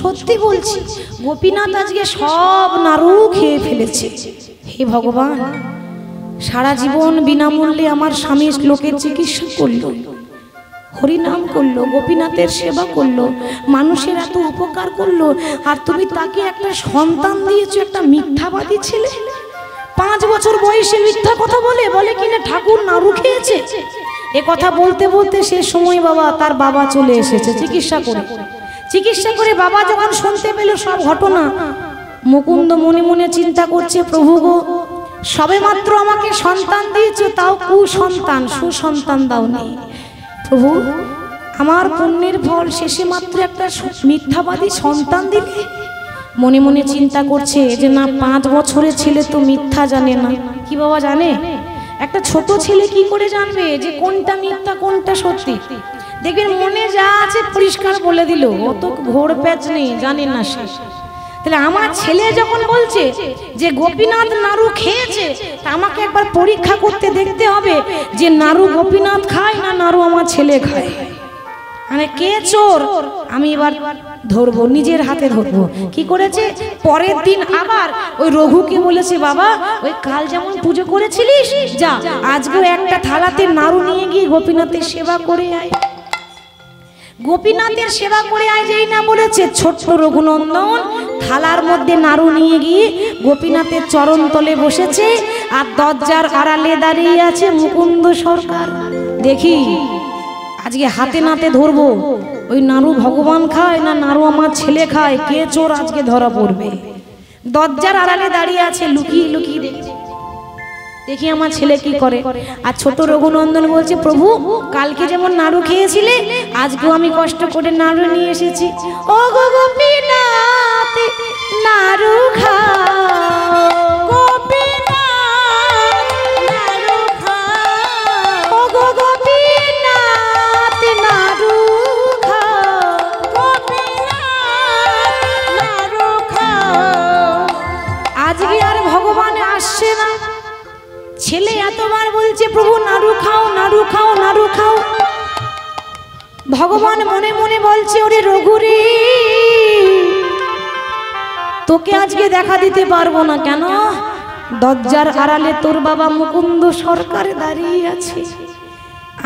সত্যি বলছি, গোপীনাথ আজকে সব নাড়ু খেয়ে ফেলেছে। হে ভগবান, সারা জীবন বিনামূল্যে আমার স্বামী লোকের চিকিৎসা করল। হরিনাম করল, গোপীনাথের সেবা করল, মানুষের এত উপকার করল, আর তুমি তাকে একটা সন্তান দিয়েছ, একটা মিথ্যাবাদী ছেলে? পাঁচ বছর বয়সে মিথ্যা কথা বলে বলে কিনা ঠাকুর নাড়ু খেয়েছে? এ কথা বলতে বলতে সে সময় বাবা তার বাবা চলে এসেছে, চিকিৎসা করে। চিকিৎসা করে বাবা যখন শুনতে পেল সব ঘটনা, মুকুন্দ মনে মনে চিন্তা করছে, প্রভু গো সবে মাত্র আমাকে সন্তান দিয়েছ, তাও কুসন্তান, সুসন্তান দাও নেই প্রভু আমার পুণ্যের ফল শেষে মাত্র একটা মিথ্যাবাদী সন্তান দিলে? মনে মনে চিন্তা করছে যে না, পাঁচ বছরের ছেলে তো মিথ্যা জানে না। কি বাবা জানে? একটা ছোট ছেলে কি করে জানবে যে কোনটা মিথ্যা, কোনটা সত্যি? দেখবেন মনে যা আছে পরিষ্কার বলে দিল। অত ঘোর প্যাচ নেই, জানে না সে। তাহলে আমার ছেলে যখন বলছে যে গোপীনাথ নাড়ু খেয়েছে, তা আমাকে একবার পরীক্ষা করতে দেখতে হবে যে নারু গোপীনাথ খায় না নারু আমার ছেলে খায়। মানে কে চোর? আমি এবার ধরবো, নিজের হাতে ধরবো। কি করেছে? পরের দিন আবার ওই রঘুকে বলেছে, বাবা, ওই কাল যেমন পুজো করেছিলিস, যা, আজকেও একটা থালাতে নাড়ু নিয়ে গিয়ে গোপীনাথের সেবা করে আয়। গোপীনাথের সেবা করে আয় যেই না বলেছে ছোট্ট রঘুনন্দন, থালার মধ্যে নাড়ু নিয়ে গিয়ে গোপীনাথের চরণ তলে বসেছে আর দরজার আড়ালে দাঁড়িয়ে আছে মুকুন্দ সরকার। দেখি, আজকে হাতে নাতে ধরবো, ওই নাড়ু ভগবান খায় না নাড়ু আমার ছেলে খায়? কে চোর আজকে ধরা পড়বে? দরজার আড়ালে দাঁড়িয়ে আছে, লুকিয়ে লুকিয়ে দেখছে। দেখি আমার ছেলে কি করে। আর ছোট রঘুনন্দন বলছে, প্রভু, কালকে যেমন নাড়ু খেয়েছিলে, আজকেও আমি কষ্ট করে নাড়ু নিয়ে এসেছি। ও গো গোপীনাথ, নাড়ু খাও। ছেলে এতবার বলছে, প্রভু, নাড়ু খাও নাড়ু খাও নাড়ু খাও। ভগবান মনে মনে বলছে, ওরে রঘুরে, তোকে আজকে দেখা দিতে পারব না কেন? দরজার আড়ালে তোর বাবা মুকুন্দ সরকার দাঁড়িয়ে আছে।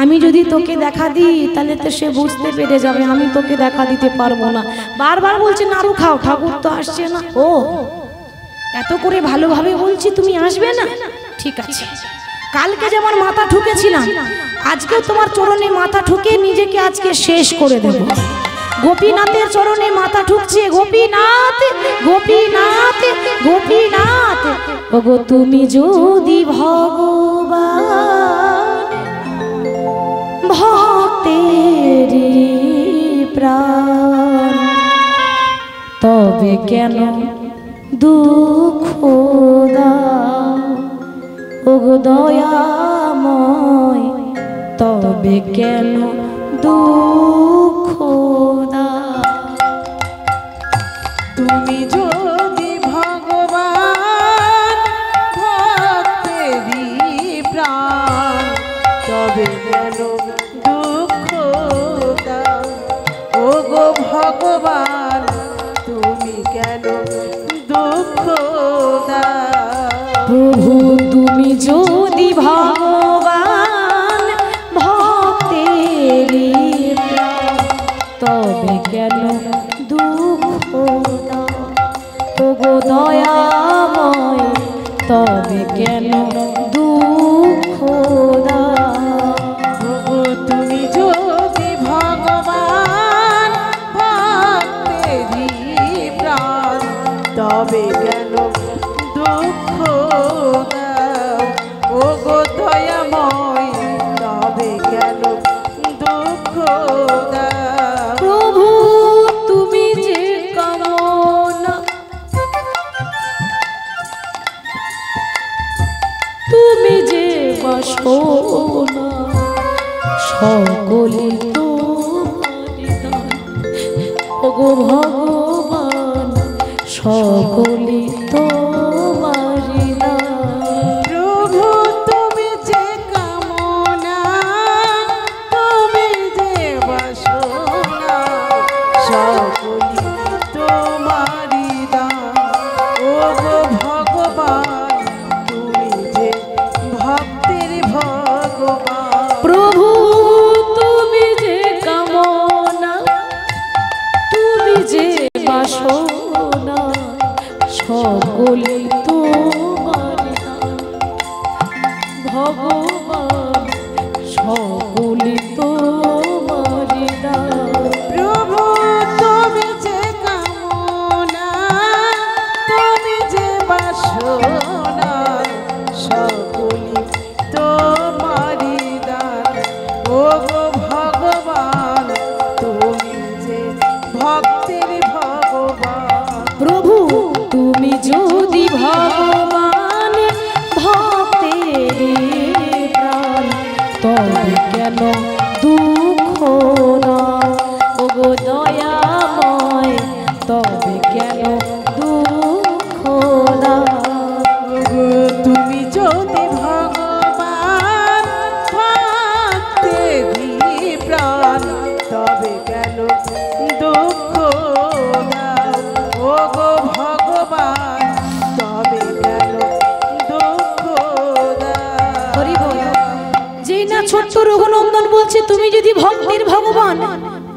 আমি যদি তোকে দেখা দিই, তাহলে তো সে বুঝতে পেরে যাবে, আমি তোকে দেখা দিতে পারব না। বারবার বলছে, নাড়ু খাও, ঠাকুর তো আসছে না। ও, এত করে ভালোভাবে বলছি, তুমি আসবে না? ঠিক আছে। কালকে যেমন মাথা ঠুকেছিলাম আজকে তোমার চরণে মাথা ঠুকে নিজেকে আজকে শেষ করে দেব। গোপীনাথের চরণে মাথা ঠুকছে, গোপীনাথ গোপীনাথ গোপীনাথ। ওগো, তুমি যদি ভগবান, ভক্তের প্রাণ, তবে কেন দুঃখ দাও? ওগো দয়াময় তবে কেন দুঃখ তুমি যদি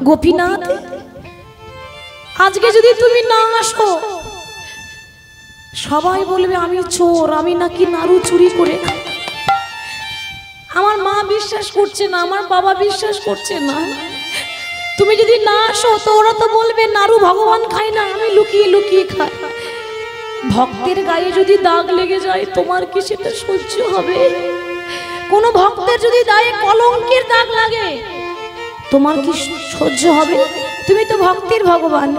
গোপীনাথ, আজকে যদি তুমি না আসো, সবাই বলবে আমি চোর, আমি নাকি নাড়ু চুরি করে আমার মা বিশ্বাস করছে না, আমার বাবা বিশ্বাস করছে না। তুমি যদি না আসো, তো ওরা তো বলবে, নাড়ু ভগবান খায় না, আমি লুকিয়ে লুকিয়ে খাই। ভক্তের গায়ে যদি দাগ লেগে যায়, তোমার কি সেটা সহ্য হবে? কোনো ভক্তের যদি গায়ে কলঙ্কের দাগ লাগে তোমার কি সহ্য হবে? তুমি তো ভক্তের ভগবান।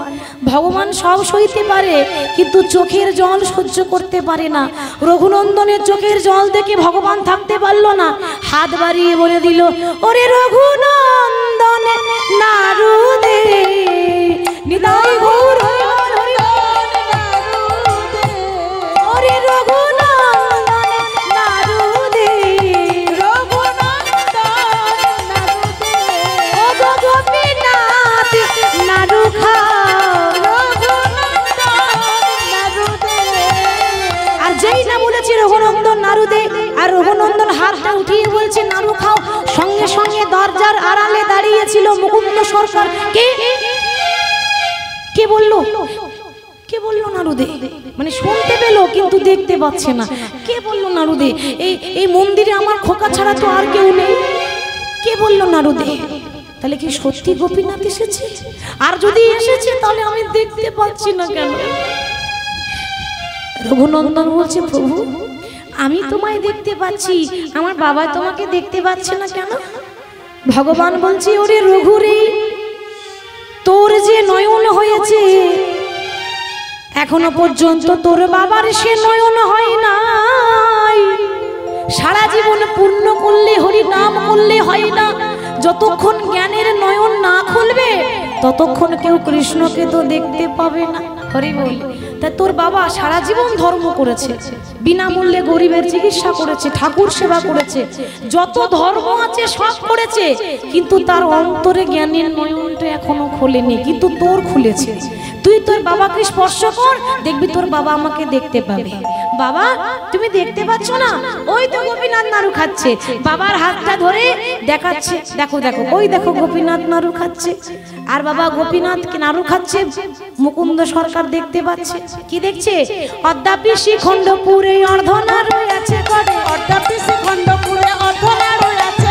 ভগবান সব সইতে পারে, কিন্তু চোখের জল সহ্য করতে পারে না। রঘুনন্দনের চোখের জল দেখে ভগবান থাকতে পারল না। হাত বাড়িয়ে বলে দিল, ওরে রঘুনন্দন নারুদে নিতাই গৌর খাও। সঙ্গে সঙ্গে দরজার আড়ালে দাঁড়িয়েছিল মুকুন্দ সরকার। কে? কে বলল? কে বলল নারুদে? মানে শুনতে কিন্তু দেখতে পাচ্ছে না। কে বলল নারুদে? এই এই মন্দিরে আমার খোকা ছাড়া তো আর কেউ নেই। কে বলল নারুদে? তাহলে কি সত্যি গোপীনাথ এসেছে? আর যদি এসেছে, তাহলে আমি দেখতে পাচ্ছি না কেন? রঘুনন্দন বলছে, প্রভু আমি তোমায় দেখতে পাচ্ছি। আমার বাবা তোমাকে দেখতে পাচ্ছে না কেন? ভগবান বলছে ওরে রঘু রে তোর যে নয়ন হয়েছে এখনও পর্যন্ত তোর বাবার সে নয়ন হয় নাই। সারা জীবন পূর্ণ করলে হরি নাম করলে হয় না। যতক্ষণ জ্ঞানের নয়ন না খুলবে ততক্ষণ কেউ কৃষ্ণকে তো দেখতে পাবে না। তা তোর বাবা সারা জীবন ধর্ম করেছে, বিনামূল্যে গরিবের চিকিৎসা করেছে, ঠাকুর সেবা করেছে, যত ধর্ম আছে সব করেছে, কিন্তু তার অন্তরে জ্ঞানের নয়নটা এখনও খোলেনি, কিন্তু তোর খুলেছে। তুই তোর বাবাকে স্পর্শ কর, দেখবি তোর বাবা আমাকে দেখতে পাবে। বাবা, তুমি দেখতে পাচ্ছ না? ওই তো গোপীনাথ নাড়ু খাচ্ছে। বাবার হাতটা ধরে দেখাচ্ছে, দেখো দেখো, ওই দেখো গোপীনাথ নাড়ু খাচ্ছে। আর বাবা গোপীনাথ কে নাড়ু খাচ্ছে মুকুন্দ সরকার দেখতে পাচ্ছে। কি দেখছে? অদ্যাপি শিখণ্ডপুরে অর্ধনাড়ু আছে করে অদ্যাপি শিখণ্ডপুরে অর্ধনাড়ু আছে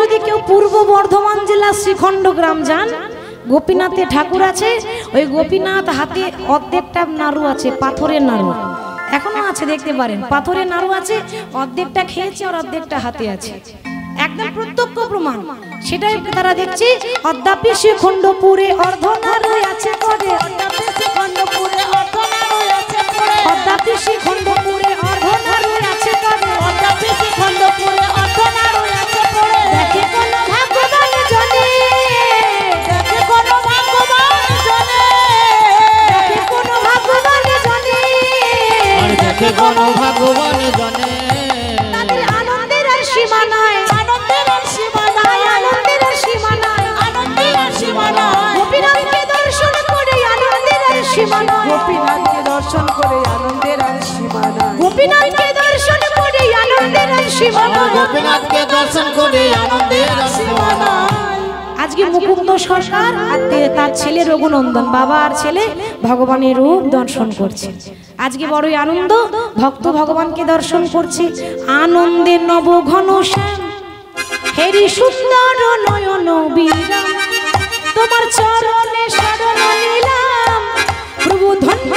যদি কেউ পূর্ব বর্ধমান জেলা শ্রীখণ্ড গ্রাম যান, গোপীনাথে ঠাকুর আছে, ওই গোপীনাথ হাতে অর্ধেকটা নাড়ু আছে, পাথরের নাড়ু। এখনও আছে, দেখতে পারেন, পাথরের নাড়ু আছে, অর্ধেকটা খেয়েছে আর অর্ধেকটা হাতে আছে। একদম প্রত্যক্ষ প্রমাণ, সেটাই তারা দেখছে, অদ্যাপি শ্রীখণ্ডপুরে অর্ধ নাড়ু আছে করে অদ্যাপি শ্রীখণ্ডপুরে অর্ধ নাড়ু আছে করে দেখে দেখে কোন ভগবান জনে। তাদের আনন্দের আর সীমা নাই। আনন্দের আর সীমা নাই। আনন্দের আর সীমা নাই। আনন্দের আর সীমা নাই। গোপীনাথকে দর্শন করে আনন্দের আর সীমা নাই। গোপীনাথকে দর্শন করে আনন্দের আর সীমা নাই। গোপীনাথকে দর্শন করে আনন্দের আর সীমা নাই। গোপীনাথকে দর্শন করে আনন্দের সীমানা আজকে মুকুন্দ সরকার আর তার ছেলে রঘুনন্দন বাবা আর ছেলে ভগবানের রূপ দর্শন করছে। আজকে বড়ই আনন্দ, ভক্ত ভগবানকে দর্শন করছে। আনন্দে নব ঘন হেরি সুন্দর নয়ন তোমার চরণে শরণ নিলাম, প্রভু ধন্য